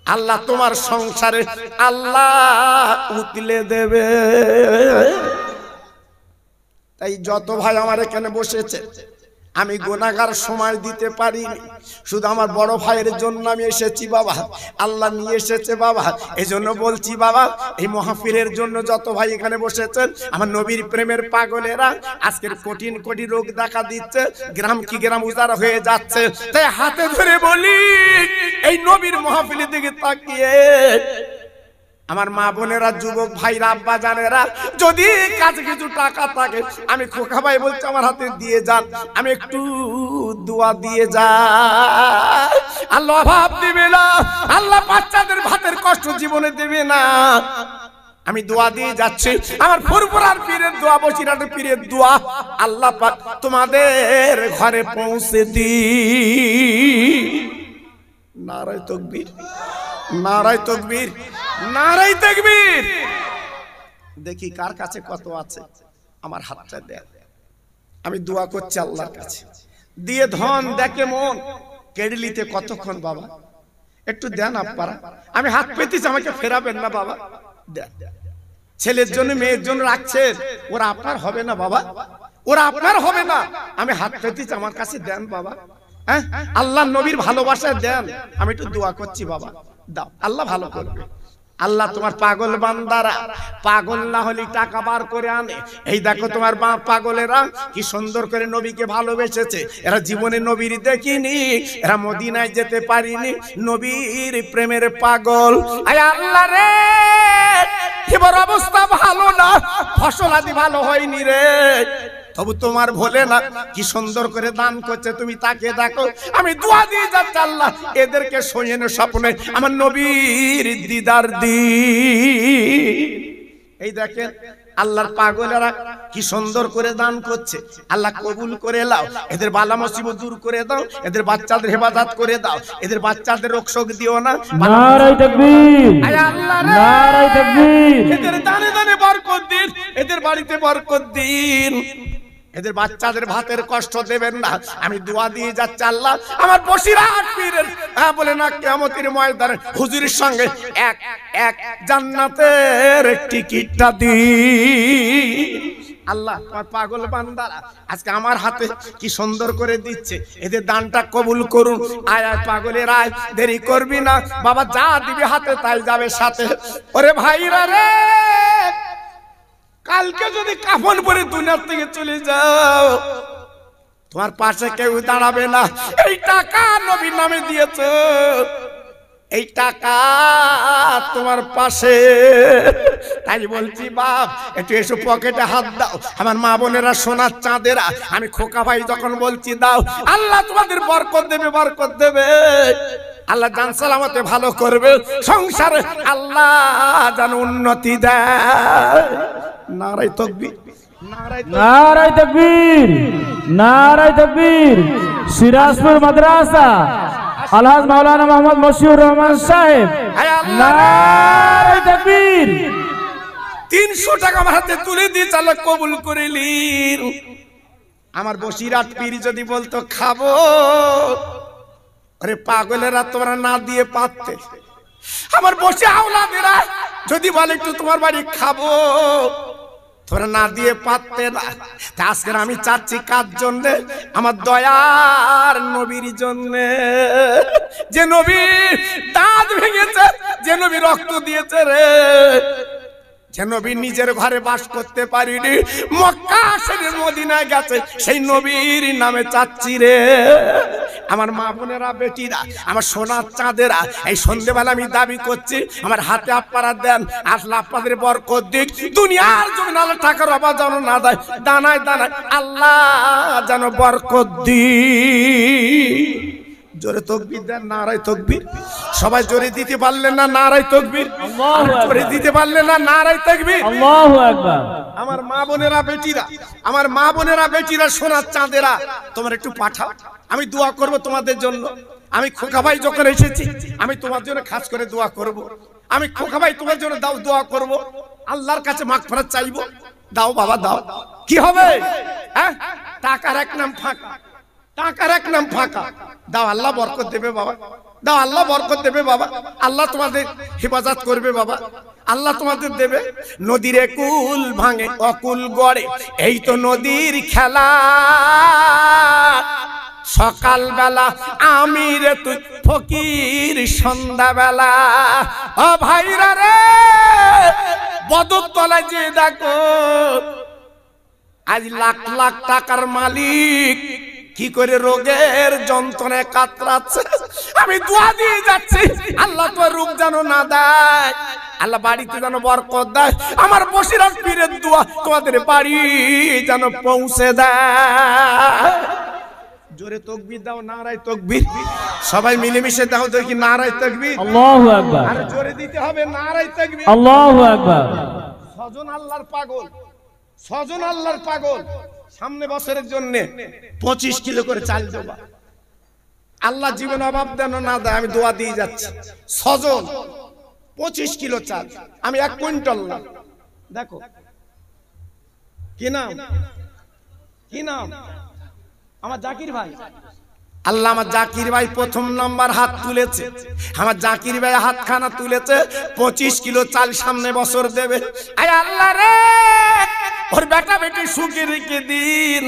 আল্লাহ তোমার সংসারে আল্লাহ উতলে দেবে। তাই যত ভাই আমার এখানে বসেছে আমি গোনাগার সময় দিতে পারি শুধু আমার বড় ভাইয়ের জন্য আমি এসেছি বাবা। আল্লাহ নিয়ে এসেছে বাবা। এই জন্য বলছি বাবা এই মহাফিরের জন্য যত ভাই এখানে বসেছেন আমার নবীর প্রেমের পাগলেরা আজকের কঠিন কঠিন রোগ দেখা দিচ্ছে। গ্রাম কি গ্রাম উজাড় হয়ে যাচ্ছে। তাই হাতে ধরে বলি এই নবীর মহাফিলের দিকে তাকিয়ে আমার মা বোনেরা, যুবক ভাইরা, আব্বা জানেরা, যদি কাছে কিছু টাকা থাকে, আমি খোকা ভাই বলছি, আমার হাতে দিয়ে যান, আমি একটু দোয়া দিয়ে যাই। আল্লাহ অভাব দিবে না, আল্লাহ বাচ্চাদের ভাতের কষ্ট জীবনে দেবে না। আমি দোয়া দিয়ে যাচ্ছি, আমার ফুরফুরার পীরের দোয়া বসিরাটের পীরের দোয়া, আল্লাহ পাক তোমাদের ঘরে পৌঁছে দি নারায় তকবীর নারায় তকবীর নারাই তকবীর। দেখি কার কাছে কত আছে? আমার হাতটা দেন। আমি দোয়া করছি আল্লাহর কাছে। দিয়ে ধন দেখে মন। কেড়লিতে কতক্ষণ বাবা? একটু দেন আপনারা আমি হাত পেতেছি, আমাকে ফেরাবেন না বাবা? দেন। ছেলের জন্য, মেয়ের জন্য রাখছেন ওরা আপনার হবে না বাবা? ওরা আপনার হবে না। আমি হাত পেতেছি, আমার কাছে দেন বাবা। হ্যাঁ? আল্লাহ নবীর ভালোবাসা দেন। আমি একটু দোয়া করছি বাবা। দাও, আল্লাহ ভালো করবে। আল্লাহ তোমার পাগল বান্দারা, পাগল না হলে টাকা বার করে আনে। এই দেখো তোমার মা পাগলেরা, কি সুন্দর করে নবীকে ভালোবেসেছে। এরা জীবনে নবীর দেখিনি, এরা মদিনায় যেতে পারিনি। নবীর প্রেমের পাগল। আয় আল্লাহ রে, এবার অবস্থা ভালো না, ফসল আদি ভালো হয়নি রে। তবু তোমার ভোলে না কি সুন্দর করে দান করছে তুমি তাকে দেখো। আমি দোয়া দিয়ে যাচ্ছি আল্লাহ এদেরকে সইয়েন স্বপ্নে। আমার নবীর দিদার দি এই দেখেন আল্লাহর পাগলেরা কি সুন্দর করে দান করছে। আল্লাহ কবুল করে লাও এদের বালা মুসিবত দূর করে দাও এদের বাচ্চাদের হেফাজত করে দাও এদের বাচ্চাদের রোগ শোক দিও না। নারাই তাকবীর আয় আল্লাহ নারাই তাকবীর। এদের দানে দানে বরকত দিন এদের বাড়িতে বরকত দিন। এদের বাচ্চাদের ভাতের কষ্ট দেবেন না। আমি দোয়া দিয়ে যাচ্ছি আল্লাহ। আমার বসিরাট পীরের হ্যাঁ বলে না কেমতের ময়দানে হুজুরের সঙ্গে এক এক জান্নাতের টিকিটটা দি আল্লাহ তোমার পাগল বান্দারা, আজকে আমার হাতে কি সুন্দর করে দিচ্ছে। এদের দানটা কবুল করুন। আয় আয়, পাগলের, আয়, দেরি করবি না। বাবা, যা দিবি হাতে, তাই যাবে সাথে। ওরে ভাইরা রে! কালকে যদি কাফন পরে দুনিয়ার থেকে চলে যাও, তোমার পাশে কেউ দাঁড়াবে না। এই টাকা নবীর নামে দিয়েছে। এই টাকা তোমার পাশে। তাই বলছি, বাপ, একটু এসো পকেটে হাত দাও। আমার মা বোনেরা, সোনার চাঁদেরা, আমি খোকা ভাই যখন বলছি, দাও। আল্লাহ তোমাদের বরকত দেবে বরকত দেবে। আল্লাহ জান সালামতে ভালো করবে। সংসারে আল্লাহ যেন উন্নতি দেয়। নারাই তকবীর। নারাই তকবীর। নারাই তাকবীর। নারাই সিরাজপুর মাদ্রাসা আলহাজ মাওলানা মোহাম্মদ মশিউর রহমান সাহেব আল্লাহ। নারাই তাকবীর। তিনশো টাকা আমার হাতে তুলে দিয়ে চালক কবুল করিলি। আমার বসিরাট পীর যদি বলতো খাব। আরে পাগলেরা তোমরা না দিয়ে পারতে। আমার বসে আওলাদেরা, যদি বলে একটু তোমার বাড়ি খাব, তোরা না দিয়ে পারতে না। তা আজকে আমি চাচ্ছি কার জন্য? আমার দয়ার নবীর জন্য। যে নবী দাঁত ভেঙেছে, যে নবী রক্ত দিয়েছে রে। যে নবী নিজের ঘরে বাস করতে পারিনি, মক্কা শরীর মদিনায় গেছে, সেই নবীর নামে চাচ্ছি রে। আমার মা বোনেরা, বেটিরা, আমার সোনার চাঁদেরা, এই সন্ধেবেলা আমি দাবি করছি, আমার হাতে আপনারা দেন, আসলে আপনাদের বরকত দিক। দুনিয়ার জন্য আল্লাহ টাকার অভাব যেন না দেয়, দানায় দানায় আল্লাহ যেন বরকত দি জোরে তকবির। দেন নারায় তকবির। সবাই জোরে দিতে পারলেন না নারায় তকবির? আল্লাহু জোরে দিতে পারলেন না নারায় তকবির? আল্লাহু আমার মা বোনেরা বেটিরা আমার মা বোনেরা বেটিরা সোনার চাঁদেরা তোমার একটু পাঠাও। আমি দোয়া করব তোমাদের জন্য। আমি খোকা ভাই যখন এসেছি আমি তোমার জন্য খাস করে দোয়া করব। আমি খোকা ভাই তোমার জন্য দাও দোয়া করব। আল্লাহর কাছে মাগ ফেরত চাইব। দাও বাবা দাও। কি হবে? হ্যাঁ? টাকার এক নাম ফাঁকা। টাকার এক নাম ফাঁকা। দাও আল্লাহ বরকত দেবে বাবা। দাও আল্লাহ বরকত দেবে বাবা। আল্লাহ তোমাদের হেফাজত করবে বাবা। আল্লাহ তোমাদের দেবে। নদীর কুল ভাঙে, অকুল গড়ে। এই তো নদীর খেলা। সকালবেলা আমি রে তুই ফকির, সন্ধ্যাবেলা। ও ভাইরা রে বদর তলায় যে দেখো, আজ লাখ লাখ টাকার মালিক কি করে রোগের যন্ত্রণায় কাতরাচ্ছে? আমি দোয়া দিয়ে যাচ্ছি। আল্লাহ তো রূপ যেন না দেয়। আল্লাহ বাড়িতে যেন বরকত দেয়। আমার বসিরাজ পীরের দোয়া তোমাদের বাড়ি যেন পৌঁছে দেয়। জোরে তকবির দাও নারায় তকবির। সবাই মিলেমিশে দাও দেখি নারায় তকবির। আল্লাহু আকবার। আর জোরে দিতে হবে নারায় তকবির। আল্লাহু আকবার। ছজন আল্লাহর পাগল। সজন আল্লাহর পাগল। সামনে বছরের জন্য পঁচিশ কিলো করে চাল দেবা। আল্লাহ জীবন অভাব দেন না দেয়, আমি দোয়া দিয়ে যাচ্ছি। ছজন পঁচিশ কিলো চাল। আমি এক কুইন্টাল না। দেখো, কি নাম? কি নাম? আমার জাকির ভাই। আল্লাহ আমার জাকির ভাই প্রথম নাম্বার হাত তুলেছে। আমার জাকির ভাই হাতখানা তুলেছে, পঁচিশ কিলো চাল সামনে বছর দেবে। আয় আল্লাহ রে! ওর বেটা বেটি সুখে রেখে দিন।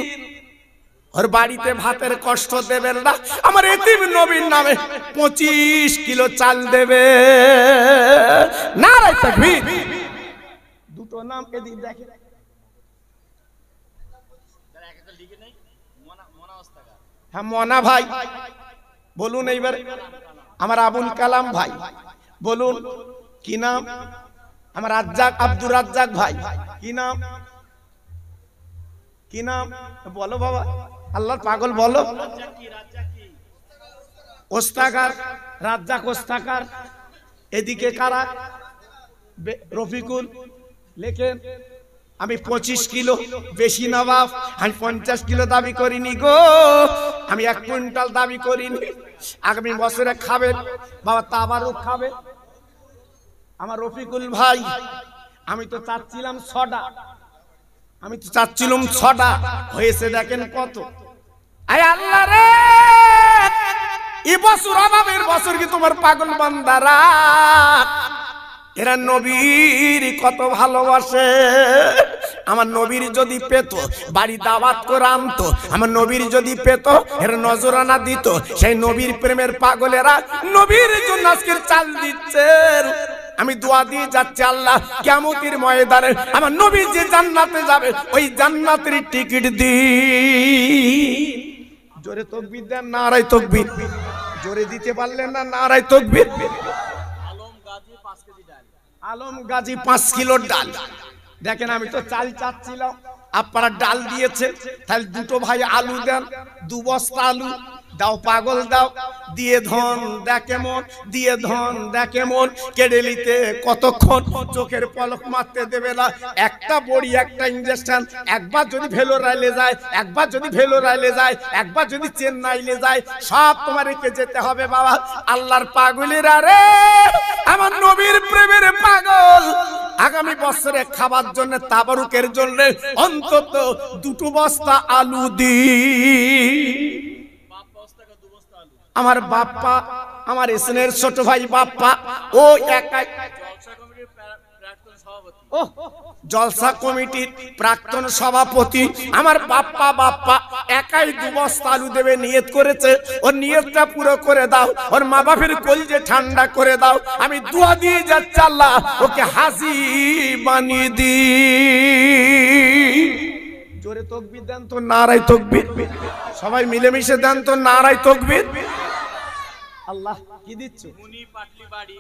ওর বাড়িতে ভাতের কষ্ট দেবেন না। আমার এতিম নবীর নামে পঁচিশ কিলো চাল দেবে। না দুটো নাম এদিক দেখে। হ্যাঁ মনা ভাই। বলুন এইবার। আমার আবুল কালাম ভাই। বলুন কি নাম? আমার রাজ্জাক আব্দুর রাজ্জাক ভাই। কি নাম? কি নাম? বলো বাবা। আল্লাহর পাগল বলো। কোস্তাকার রাজ্জাক ওস্তাকার এদিকে কারা? রফিকুল। লেখেন আমি পঁচিশ কিলো বেশি নবাব আমি পঞ্চাশ কিলো দাবি করিনি গো। আমি এক কুইন্টাল দাবি করিনি। আগামী বছরে খাবেন। বাবা তাবারও খাবে। আমার রফিকুল ভাই আমি তো চাচ্ছিলাম ছটা আমি তো চাচ্ছিলাম ছটা। হয়েছে দেখেন কত। আল্লাহ রে! এ বছর অভাবের বছর কি তোমার পাগল বান্দারা? এরা নবীর কত ভালোবাসে। আমার নবীর যদি পেত, বাড়ি দাওয়াত করে আনতো। আমার নবীর যদি পেত, এর নজরানা দিত। সেই নবীর প্রেমের পাগলেরা নবীর জন্য আজকের চাল দিচ্ছে আমি দোয়া দিয়ে যাচ্ছি আল্লাহ কেমতির ময়দানে আমার নবী যে জান্নাতে যাবে। ওই জান্নাতের টিকিট দি জোরে তকবির দেন নারাই তকবির। জোরে দিতে পারলেন না নারাই তকবির। আলম গাজী পাঁচ কিলোর ডাল। দেখেন আমি তো চাল চাচ্ছিলাম আপনারা ডাল দিয়েছে তাহলে দুটো ভাই আলু দেন দু বস্তা আলু দাও পাগল, দাও। দিয়ে ধন দেখে মন দিয়ে ধন দেখে মন কেড়ে নিতে কতক্ষণ চোখের পলক মারতে দেবে না। একটা বড়ি, একটা ইঞ্জেকশন একবার যদি ভেলো রাইলে যায়, একবার যদি ভেলো রাইলে যায়, একবার যদি চেন্নাইলে যায়, সব তোমার রেখে যেতে হবে বাবা। আল্লাহর পাগলেরা রে, আমার নবীর প্রেমের পাগল। আগামী বছরে খাবার জন্য তাবারুকের জন্য অন্তত দুটো বস্তা আলু দি আমার বাপ্পা, আমার এসনের ছোট ভাই বাপ্পা, ও একাই জলসা কমিটির প্রাক্তন সভাপতি। আমার বাপ্পা বাপ্পা, একাই দু বস্তা আলু দেবে, নিয়ত করেছে। ওর নিয়তটা পুরো করে দাও। ওর মা বাপের কলজে ঠান্ডা করে দাও। আমি দোয়া দিয়ে যাচ্ছি আল্লাহ, ওকে হাসি বানিয়ে দি জোরে তকবির দেন তো নারাই তকবির। সবাই মিলেমিশে দেন তো নারাই তকবির। আল্লাহ কি দিচ্ছ? মুনি পাটলি বাড়ি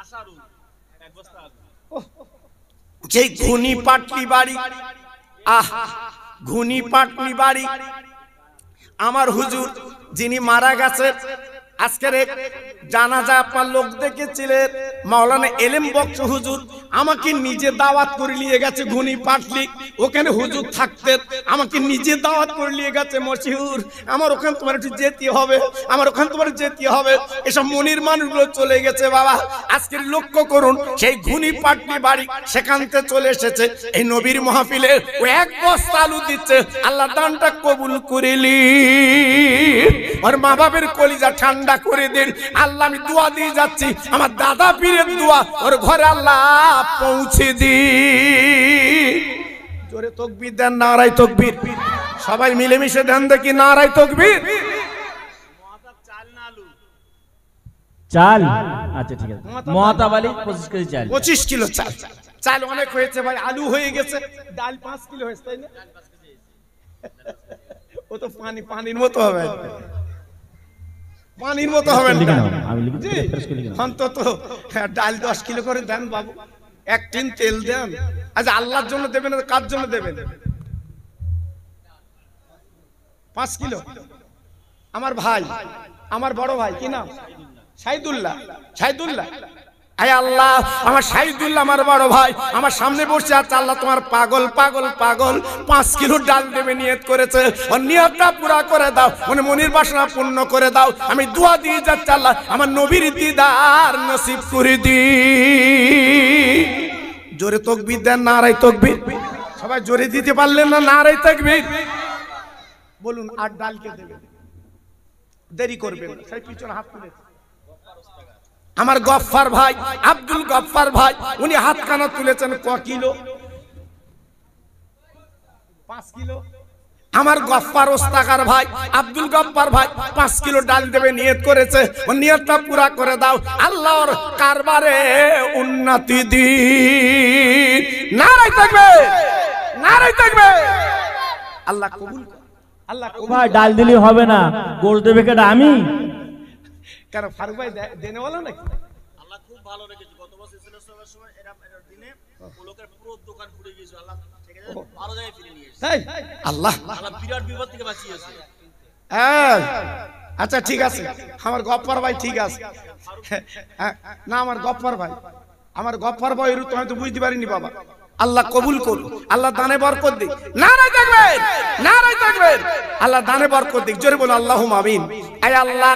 আশারু এক বস্তা যে ঘুনি পাটলি বাড়ি আহ ঘুনি পাটলি বাড়ি। আমার হুজুর যিনি মারা গেছেন আজকের এক জানাজা আপনার লোক দেখেছিলেন? মাওলানা এলেম বক্স হুজুর আমাকে নিজে দাওয়াত করে নিয়ে গেছে ঘুনি পাটলি। ওখানে হুজুর থাকতেন, আমাকে নিজে দাওয়াত করে নিয়ে গেছে মশিহুর আমার ওখানে তোমার একটু যেতে হবে, আমার ওখানে তোমার যেতে হবে। এসব মনির মানুষগুলো চলে গেছে বাবা। আজকের লক্ষ্য করুন, সেই ঘুনি পাটলি বাড়ি সেখান থেকে চলে এসেছে। এই নবীর মাহফিলে ও এক বস্তা আলু দিচ্ছে। আল্লাহ দানটা কবুল করিলি আর মা বাপের কলিজা ঠান্ডা করে দিন। আল্লাহ আমি দোয়া দিয়ে যাচ্ছি। আমার দাদা পীরের দোয়া ওর ঘরে আল্লাহ পৌঁছে দি। জোরে তকবির দেন নারাই তকবির। সবাই মিলেমিশে দেন দেখি নারাই তকবির। মহাতাব চাল। না আলু চাল। আচ্ছা ঠিক আছে। মহাতাব আলী পঁচিশ কেজি চাল। পঁচিশ কিলো চাল। চাল অনেক হয়েছে ভাই আলু হয়ে গেছে। ডাল পাঁচ কিলো হয়েছে তাই না? ও তো পানি পানির মতো হবে। পানির মতো হবে না। নাও, আমি লিখে জি, ফ্রেশ করে লিখে নাও। অন্তত হ্যাঁ, ডাল দশ কিলো করে দেন বাবু। এক টিন তেল দেন। আচ্ছা আল্লাহর জন্য দেবেন কার জন্য দেবেন? পাঁচ কিলো। আমার ভাই আমার বড় ভাই কি নাম? সাইদুল্লাহ। সাইদুল্লাহ। আয় আল্লাহ, আমার সাইদুল্লাহ আমার বড় ভাই, আমার সামনে বসে আছে, আল্লাহ তোমার পাগল পাগল পাগল, পাঁচ কিলো ডাল দেবে, নিয়ত করেছে। ওর নিয়তটা পুরা করে দাও, মনে মনির বাসনা পূর্ণ করে দাও। আমি দোয়া দিয়ে যাচ্ছি আল্লাহ, আমার নবীর দিদার নসিব করে দি। জোরে তকবির দেন নারাই তকবির। সবাই জোরে দিতে পারলেন না নারাই তকবির? বলুন, আর ডালকে দেবে দেরি করবেন। সেই পিছনে হাত তুলে আমার গফফার ভাই, আব্দুল গফফার ভাই, উনি হাত কানা তুলেছেন ক কিলো? পাঁচ কিলো। আমার গফফার ওস্তাকার ভাই, আব্দুল গফফার ভাই, পাঁচ কিলো ডাল দেবে, নিয়ত করেছে। ও নিয়তটা পুরা করে দাও। আল্লাহর কারবারে উন্নতি দি। নারাই থাকবে। নারাই থাকবে। আল্লাহ কবুল। আল্লাহ ডাল দিলে হবে না। গোল দেবে কেটা আমি? কেন ফারুক ভাই দে- দেনে বলো নাকি? আল্লাহ খুব ভালো রেখেছে। গত বছর ছিল সময় এরা এরা দিনে লোকের পুরো দোকান পুড়ে গিয়েছিল আল্লাহ ভালো জায়গায় ফিরে নিয়ে তাই আল্লাহ। আল্লাহ বিরাট বিপদ থেকে বাঁচিয়েছে। আচ্ছা ঠিক আছে। আমার গপ্পার ভাই ঠিক আছে। হ্যাঁ, না আমার গপ্পার ভাই। আমার গপ্পার ভাই রূপ হয়তো বুঝতে পারিনি বাবা। আল্লাহ কবুল করুন আল্লাহ দানে বরকত দিক। নারাই থাকবেন! নারাই থাকবেন! আল্লাহ দানে বরকত দিক। জোরে বলো আল্লাহ আমিন। আয় আল্লাহ!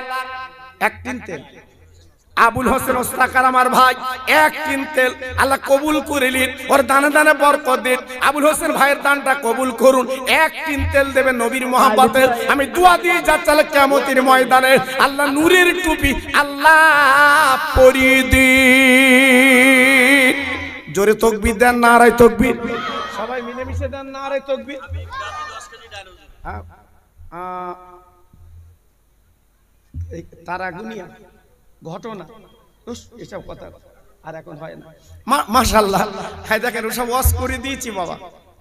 এক তিন তেল। আবুল হোসেন ওস্তাকার আমার ভাই এক তিন তেল। আল্লাহ কবুল করে নিন ওর দানে দানে বরকত দিন। আবুল হোসেন ভাইয়ের দানটা কবুল করুন। এক তিন তেল দেবে নবীর মোহাম্মতের আমি দোয়া দিয়ে যাচ্ছি কেমতির ময়দানে। আল্লাহ নূরের টুপি আল্লাহ পরিয়ে দিন। জোরে তকবির দেন নারাই তকবির। সবাই মিলেমিশে দেন তকবির। ডাল ওজন। হ্যাঁ, এই তারা গুনিয়া ঘটনা। এসব কথা আর এখন হয় না। মাশাল্লাহ হ্যাঁ দেখেন, ওসব ওয়াজ করে দিয়েছি বাবা।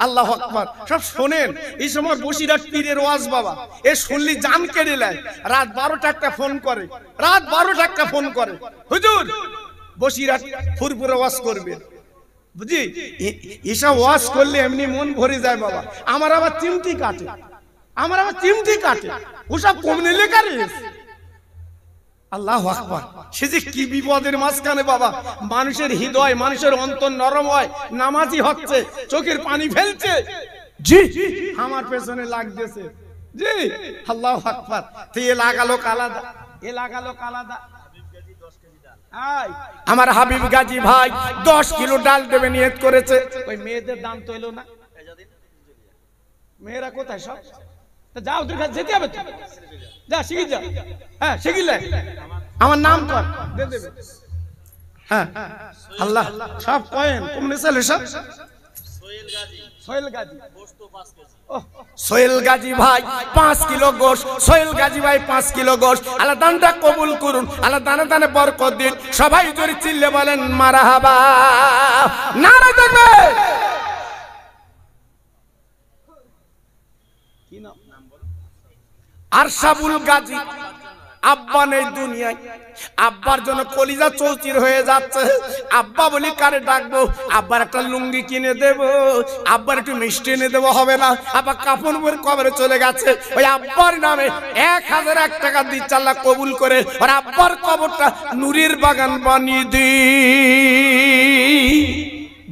আল্লাহ আকবার। সব শোনেন, এই সময় বসিরাট পীরের ওয়াজ বাবা। এ শুনলি জান কেড়ে নেয়। রাত বারোটা একটা ফোন করে। রাত বারোটা একটা ফোন করে। হুজুর বসিরাট ফুরফুরে ওয়াজ করবে। বুঝি এসব ওয়াজ করলে এমনি মন ভরে যায় বাবা। আমার আবার চিমটি কাটে। আমার আবার চিমটি কাটে। ওসব কমনে লেখা রয়েছে। আল্লাহ আকবার। সে যে কি বিপদের মাঝখানে বাবা, মানুষের হৃদয়, মানুষের অন্তর নরম হয়, নামাজি হচ্ছে, চোখের পানি ফেলছে। জি, আমার পেছনে লাগতেছে। জি, আল্লাহ আকবার। তো লাগালো আলাদা, এ লাগালো আলাদা। আমার হাবিব গাজী ভাই দশ কিলো ডাল দেবে, নিয়ত করেছে। ওই মেয়েদের দাম তো এলো না। মেয়েরা কোথায় সব? তা যাও তোর কাছে যেতে হবে যা শিখি যা। হ্যাঁ শিখিলে আমার নাম কর। দে হ্যাঁ আল্লাহ সব কয়েন কমনে চলে সব সোহেল গাজী। ভাই পাঁচ কিলো সোহেল গাজী ভাই পাঁচ কিলো আল্লাহ দানটা কবুল করুন আল্লাহ দানে দানে বরকত দিন। সবাই জোরে চিল্লে বলেন মারা হাবা নারা দেখবে কি নাম আরশাবুল গাজী, আব্বা নেই দুনিয়ায়। আব্বার জন্য কলিজা চৌচির হয়ে যাচ্ছে। আব্বা বলি, কারে ডাকবো? আব্বার একটা লুঙ্গি কিনে দেব। আব্বার একটু মিষ্টি এনে দেবো, হবে না। আব্বা কাপড় পরে কবরে চলে গেছে। ওই আব্বার নামে এক হাজার এক টাকা দিচ্ছে আল্লাহ কবুল করে। আর আব্বার কবরটা নুরির বাগান বানিয়ে দি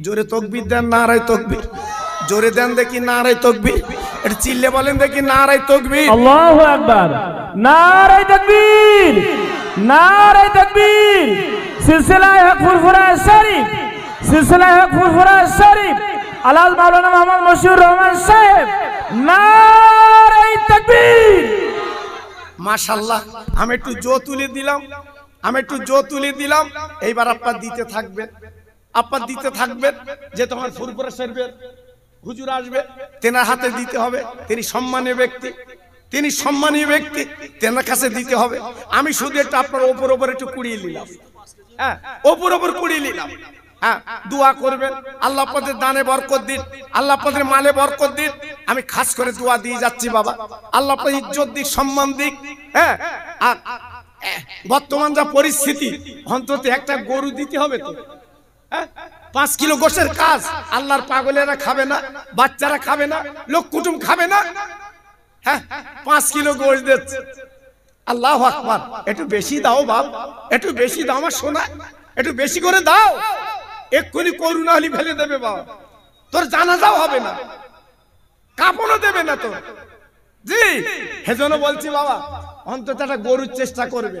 জোরে তকবির দেন, নারায় তকবির। জোরে দেন দেখি নারায় তকবির। এটা চিল্লে বলেন দেখি নারায় তকবির। আল্লাহু আকবার। নারে তাকবীর। নারে তাকবীর। সিলসিলা হক ফুরফুরা শরীফ। সিলসিলা হক ফুরফুরা শরীফ। আলাল মাওলানা মোহাম্মদ মশিউর রহমান সাহেব নারে তাকবীর। মাশাল্লাহ আমি একটু জো তুলে দিলাম। আমি একটু জো তুলে দিলাম। এইবার আপনার দিতে থাকবেন। আপনার দিতে থাকবেন যে তোমার ফুরপুরা শরীফের হুজুর আসবে, তেনার হাতে দিতে হবে, তিনি সম্মানীয় ব্যক্তি। তিনি সম্মানীয় ব্যক্তি, তেনার কাছে দিতে হবে। আমি শুধু একটু আপনার ওপর ওপর একটু কুড়িয়ে নিলাম। হ্যাঁ ওপর ওপর কুড়িয়ে নিলাম। হ্যাঁ দোয়া করবেন, আল্লাহ পদের দানে বরকত দিন, আল্লাহ পদের মালে বরকত দিন। আমি খাস করে দোয়া দিয়ে যাচ্ছি, বাবা। আল্লাহ পদের ইজ্জত দিক, সম্মান দিক হ্যাঁ। আর বর্তমান যা পরিস্থিতি, অন্তত একটা গরু দিতে হবে তো। হ্যাঁ? পাঁচ কিলো গোশের কাজ। আল্লাহর পাগলেরা খাবে না, বাচ্চারা খাবে না, লোক কুটুম খাবে না। হ্যাঁ পাঁচ কিলো গোশ দিচ্ছে। আল্লাহ আকবার। একটু বেশি দাও বাপ, একটু বেশি দাও আমার সোনা, একটু বেশি করে দাও। এক্ষুনি করুণা হলি ফেলে দেবে বাবা তোর জানাজাও হবে না, কাপড়ও দেবে না তোর। জি, সেজন্য বলছি বাবা, অন্তত একটা গরুর চেষ্টা করবে।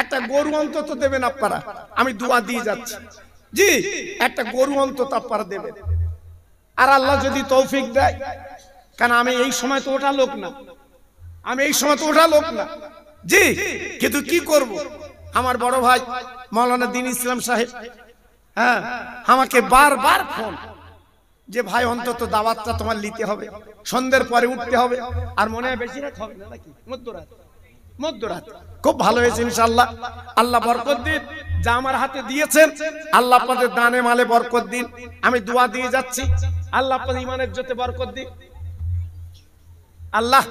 একটা গরু অন্তত দেবেন আপনারা। আমি দোয়া দিয়ে যাচ্ছি। জি, একটা গরু অন্তত আপনারা দেবেন আর আল্লাহ যদি তৌফিক দেয়, কারণ আমি এই সময় তো ওটা লোক না। আমি এই সময় তো ওঠা লোক না। জি, কিন্তু কি করব? আমার বড় ভাই মাওলানা দিন ইসলাম সাহেব হ্যাঁ আমাকে বারবার ফোন যে, ভাই, অন্তত দাওয়াতটা তোমার নিতে হবে। সন্ধ্যের পরে উঠতে হবে। আর মনে হয় বেশি রাত হবে না নাকি? মধ্যরাত। মধ্যরাত। খুব ভালো হয়েছে ইনশাআল্লাহ। আল্লাহ বরকত দিন। যা আমার হাতে দিয়েছেন, আল্লাহ আপনাদের দানে মালে বরকত দিন। আমি দোয়া দিয়ে যাচ্ছি। আল্লাহ আপনাদের ইমানের জোতে বরকত দিন। আল্লাহ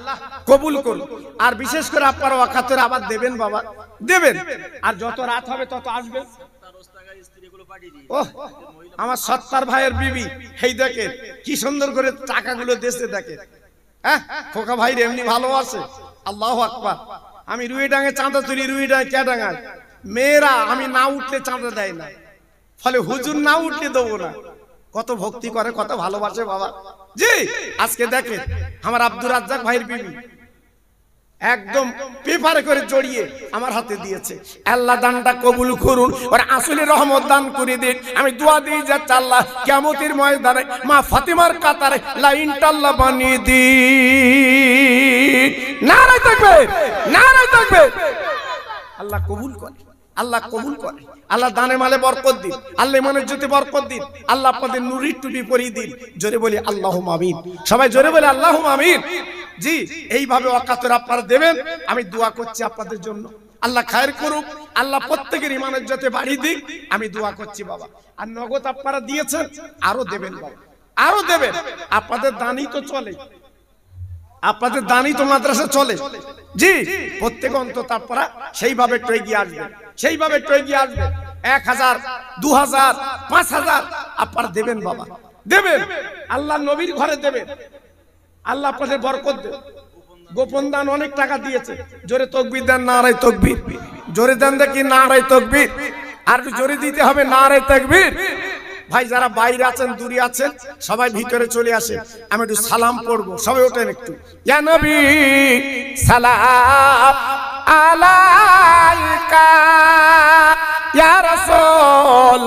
কবুল করুন। আর বিশেষ করে আপনারা ওয়াকাতের আবার দেবেন বাবা। দেবেন। আর যত রাত হবে, তত স্ত্রীগুলো পাঠিয়ে আমার সত্তার ভাইয়ের বিবি এই দেখেন, কি সুন্দর করে টাকাগুলো দেশে দেখে হ্যাঁ খোকা ভাই এমনি ভালোবাসে আল্লাহ আকবার। আমি রুই ডাঙে চাঁদা তুলি রুই ডাঙে কে ডাঙায় মেয়েরা, আমি না উঠলে চাঁদা দেয় না। ফলে হুজুর না উঠলে দেবো না। কত ভক্তি করে, কত ভালোবাসে বাবা। জি, আজকে দেখেন, আমার আব্দুর রাজ্জাক ভাইয়ের বিবি একদম পেপারে করে জড়িয়ে আমার হাতে দিয়েছে। আল্লাহ দানটা কবুল করুন, ওর আসলে রহমত দান করে দিন। আমি দোয়া দিয়ে যাচ্ছি আল্লাহ কেমতির ময়দানে মা ফাতিমার কাতারে লাইনটা আল্লাহ বানিয়ে দিন। নারাই থাকবে নারাই থাকবে। আল্লাহ কবুল করে। আল্লাহ কবুল করে। আল্লাহ দানে মালে বরকত দিন। আল্লাহ মনের জ্যোতি বরকত দিন। আল্লাহ আপনাদের নুরির টুপি পরিয়ে দিন। জোরে বলি আল্লাহ আমিন। সবাই জোরে বলি আল্লাহ আমিন। জি এইভাবে অকাতর আপনারা দেবেন। আমি দোয়া করছি আপনাদের জন্য। আল্লাহ খায়ের করুক। আল্লাহ প্রত্যেকের ইমানের যাতে বাড়ি দিক। আমি দোয়া করছি বাবা। আর নগদ আপনারা দিয়েছেন আরও দেবেন বাবা। আরও দেবেন। আপনাদের দানই তো চলে। আপনাদের দানই তো মাদ্রাসা চলে। জি প্রত্যেক অন্তত আপনারা সেইভাবে একটু এগিয়ে আসবেন। সেইভাবে একটু আসবে। এক হাজার, দু হাজার, পাঁচ হাজার। আপনার দেবেন বাবা। দেবেন। আল্লাহ নবীর ঘরে দেবেন। আল্লাহ আপনাদের বরকত দেবেন গোপন দান অনেক টাকা দিয়েছে। জোরে তকবির দেন না আড়াই তকবির। জোরে দেন দেখি না আড়াই তকবির। আর জোরে দিতে হবে না আড়াই তকবির। ভাই, যারা বাইরে আছেন, দূরে আছেন, সবাই ভিতরে চলে আসে। আমি একটু সালাম পড়ব, সবাই ওঠেন একটু। সালাম আলাইকা, ইয়া রাসূল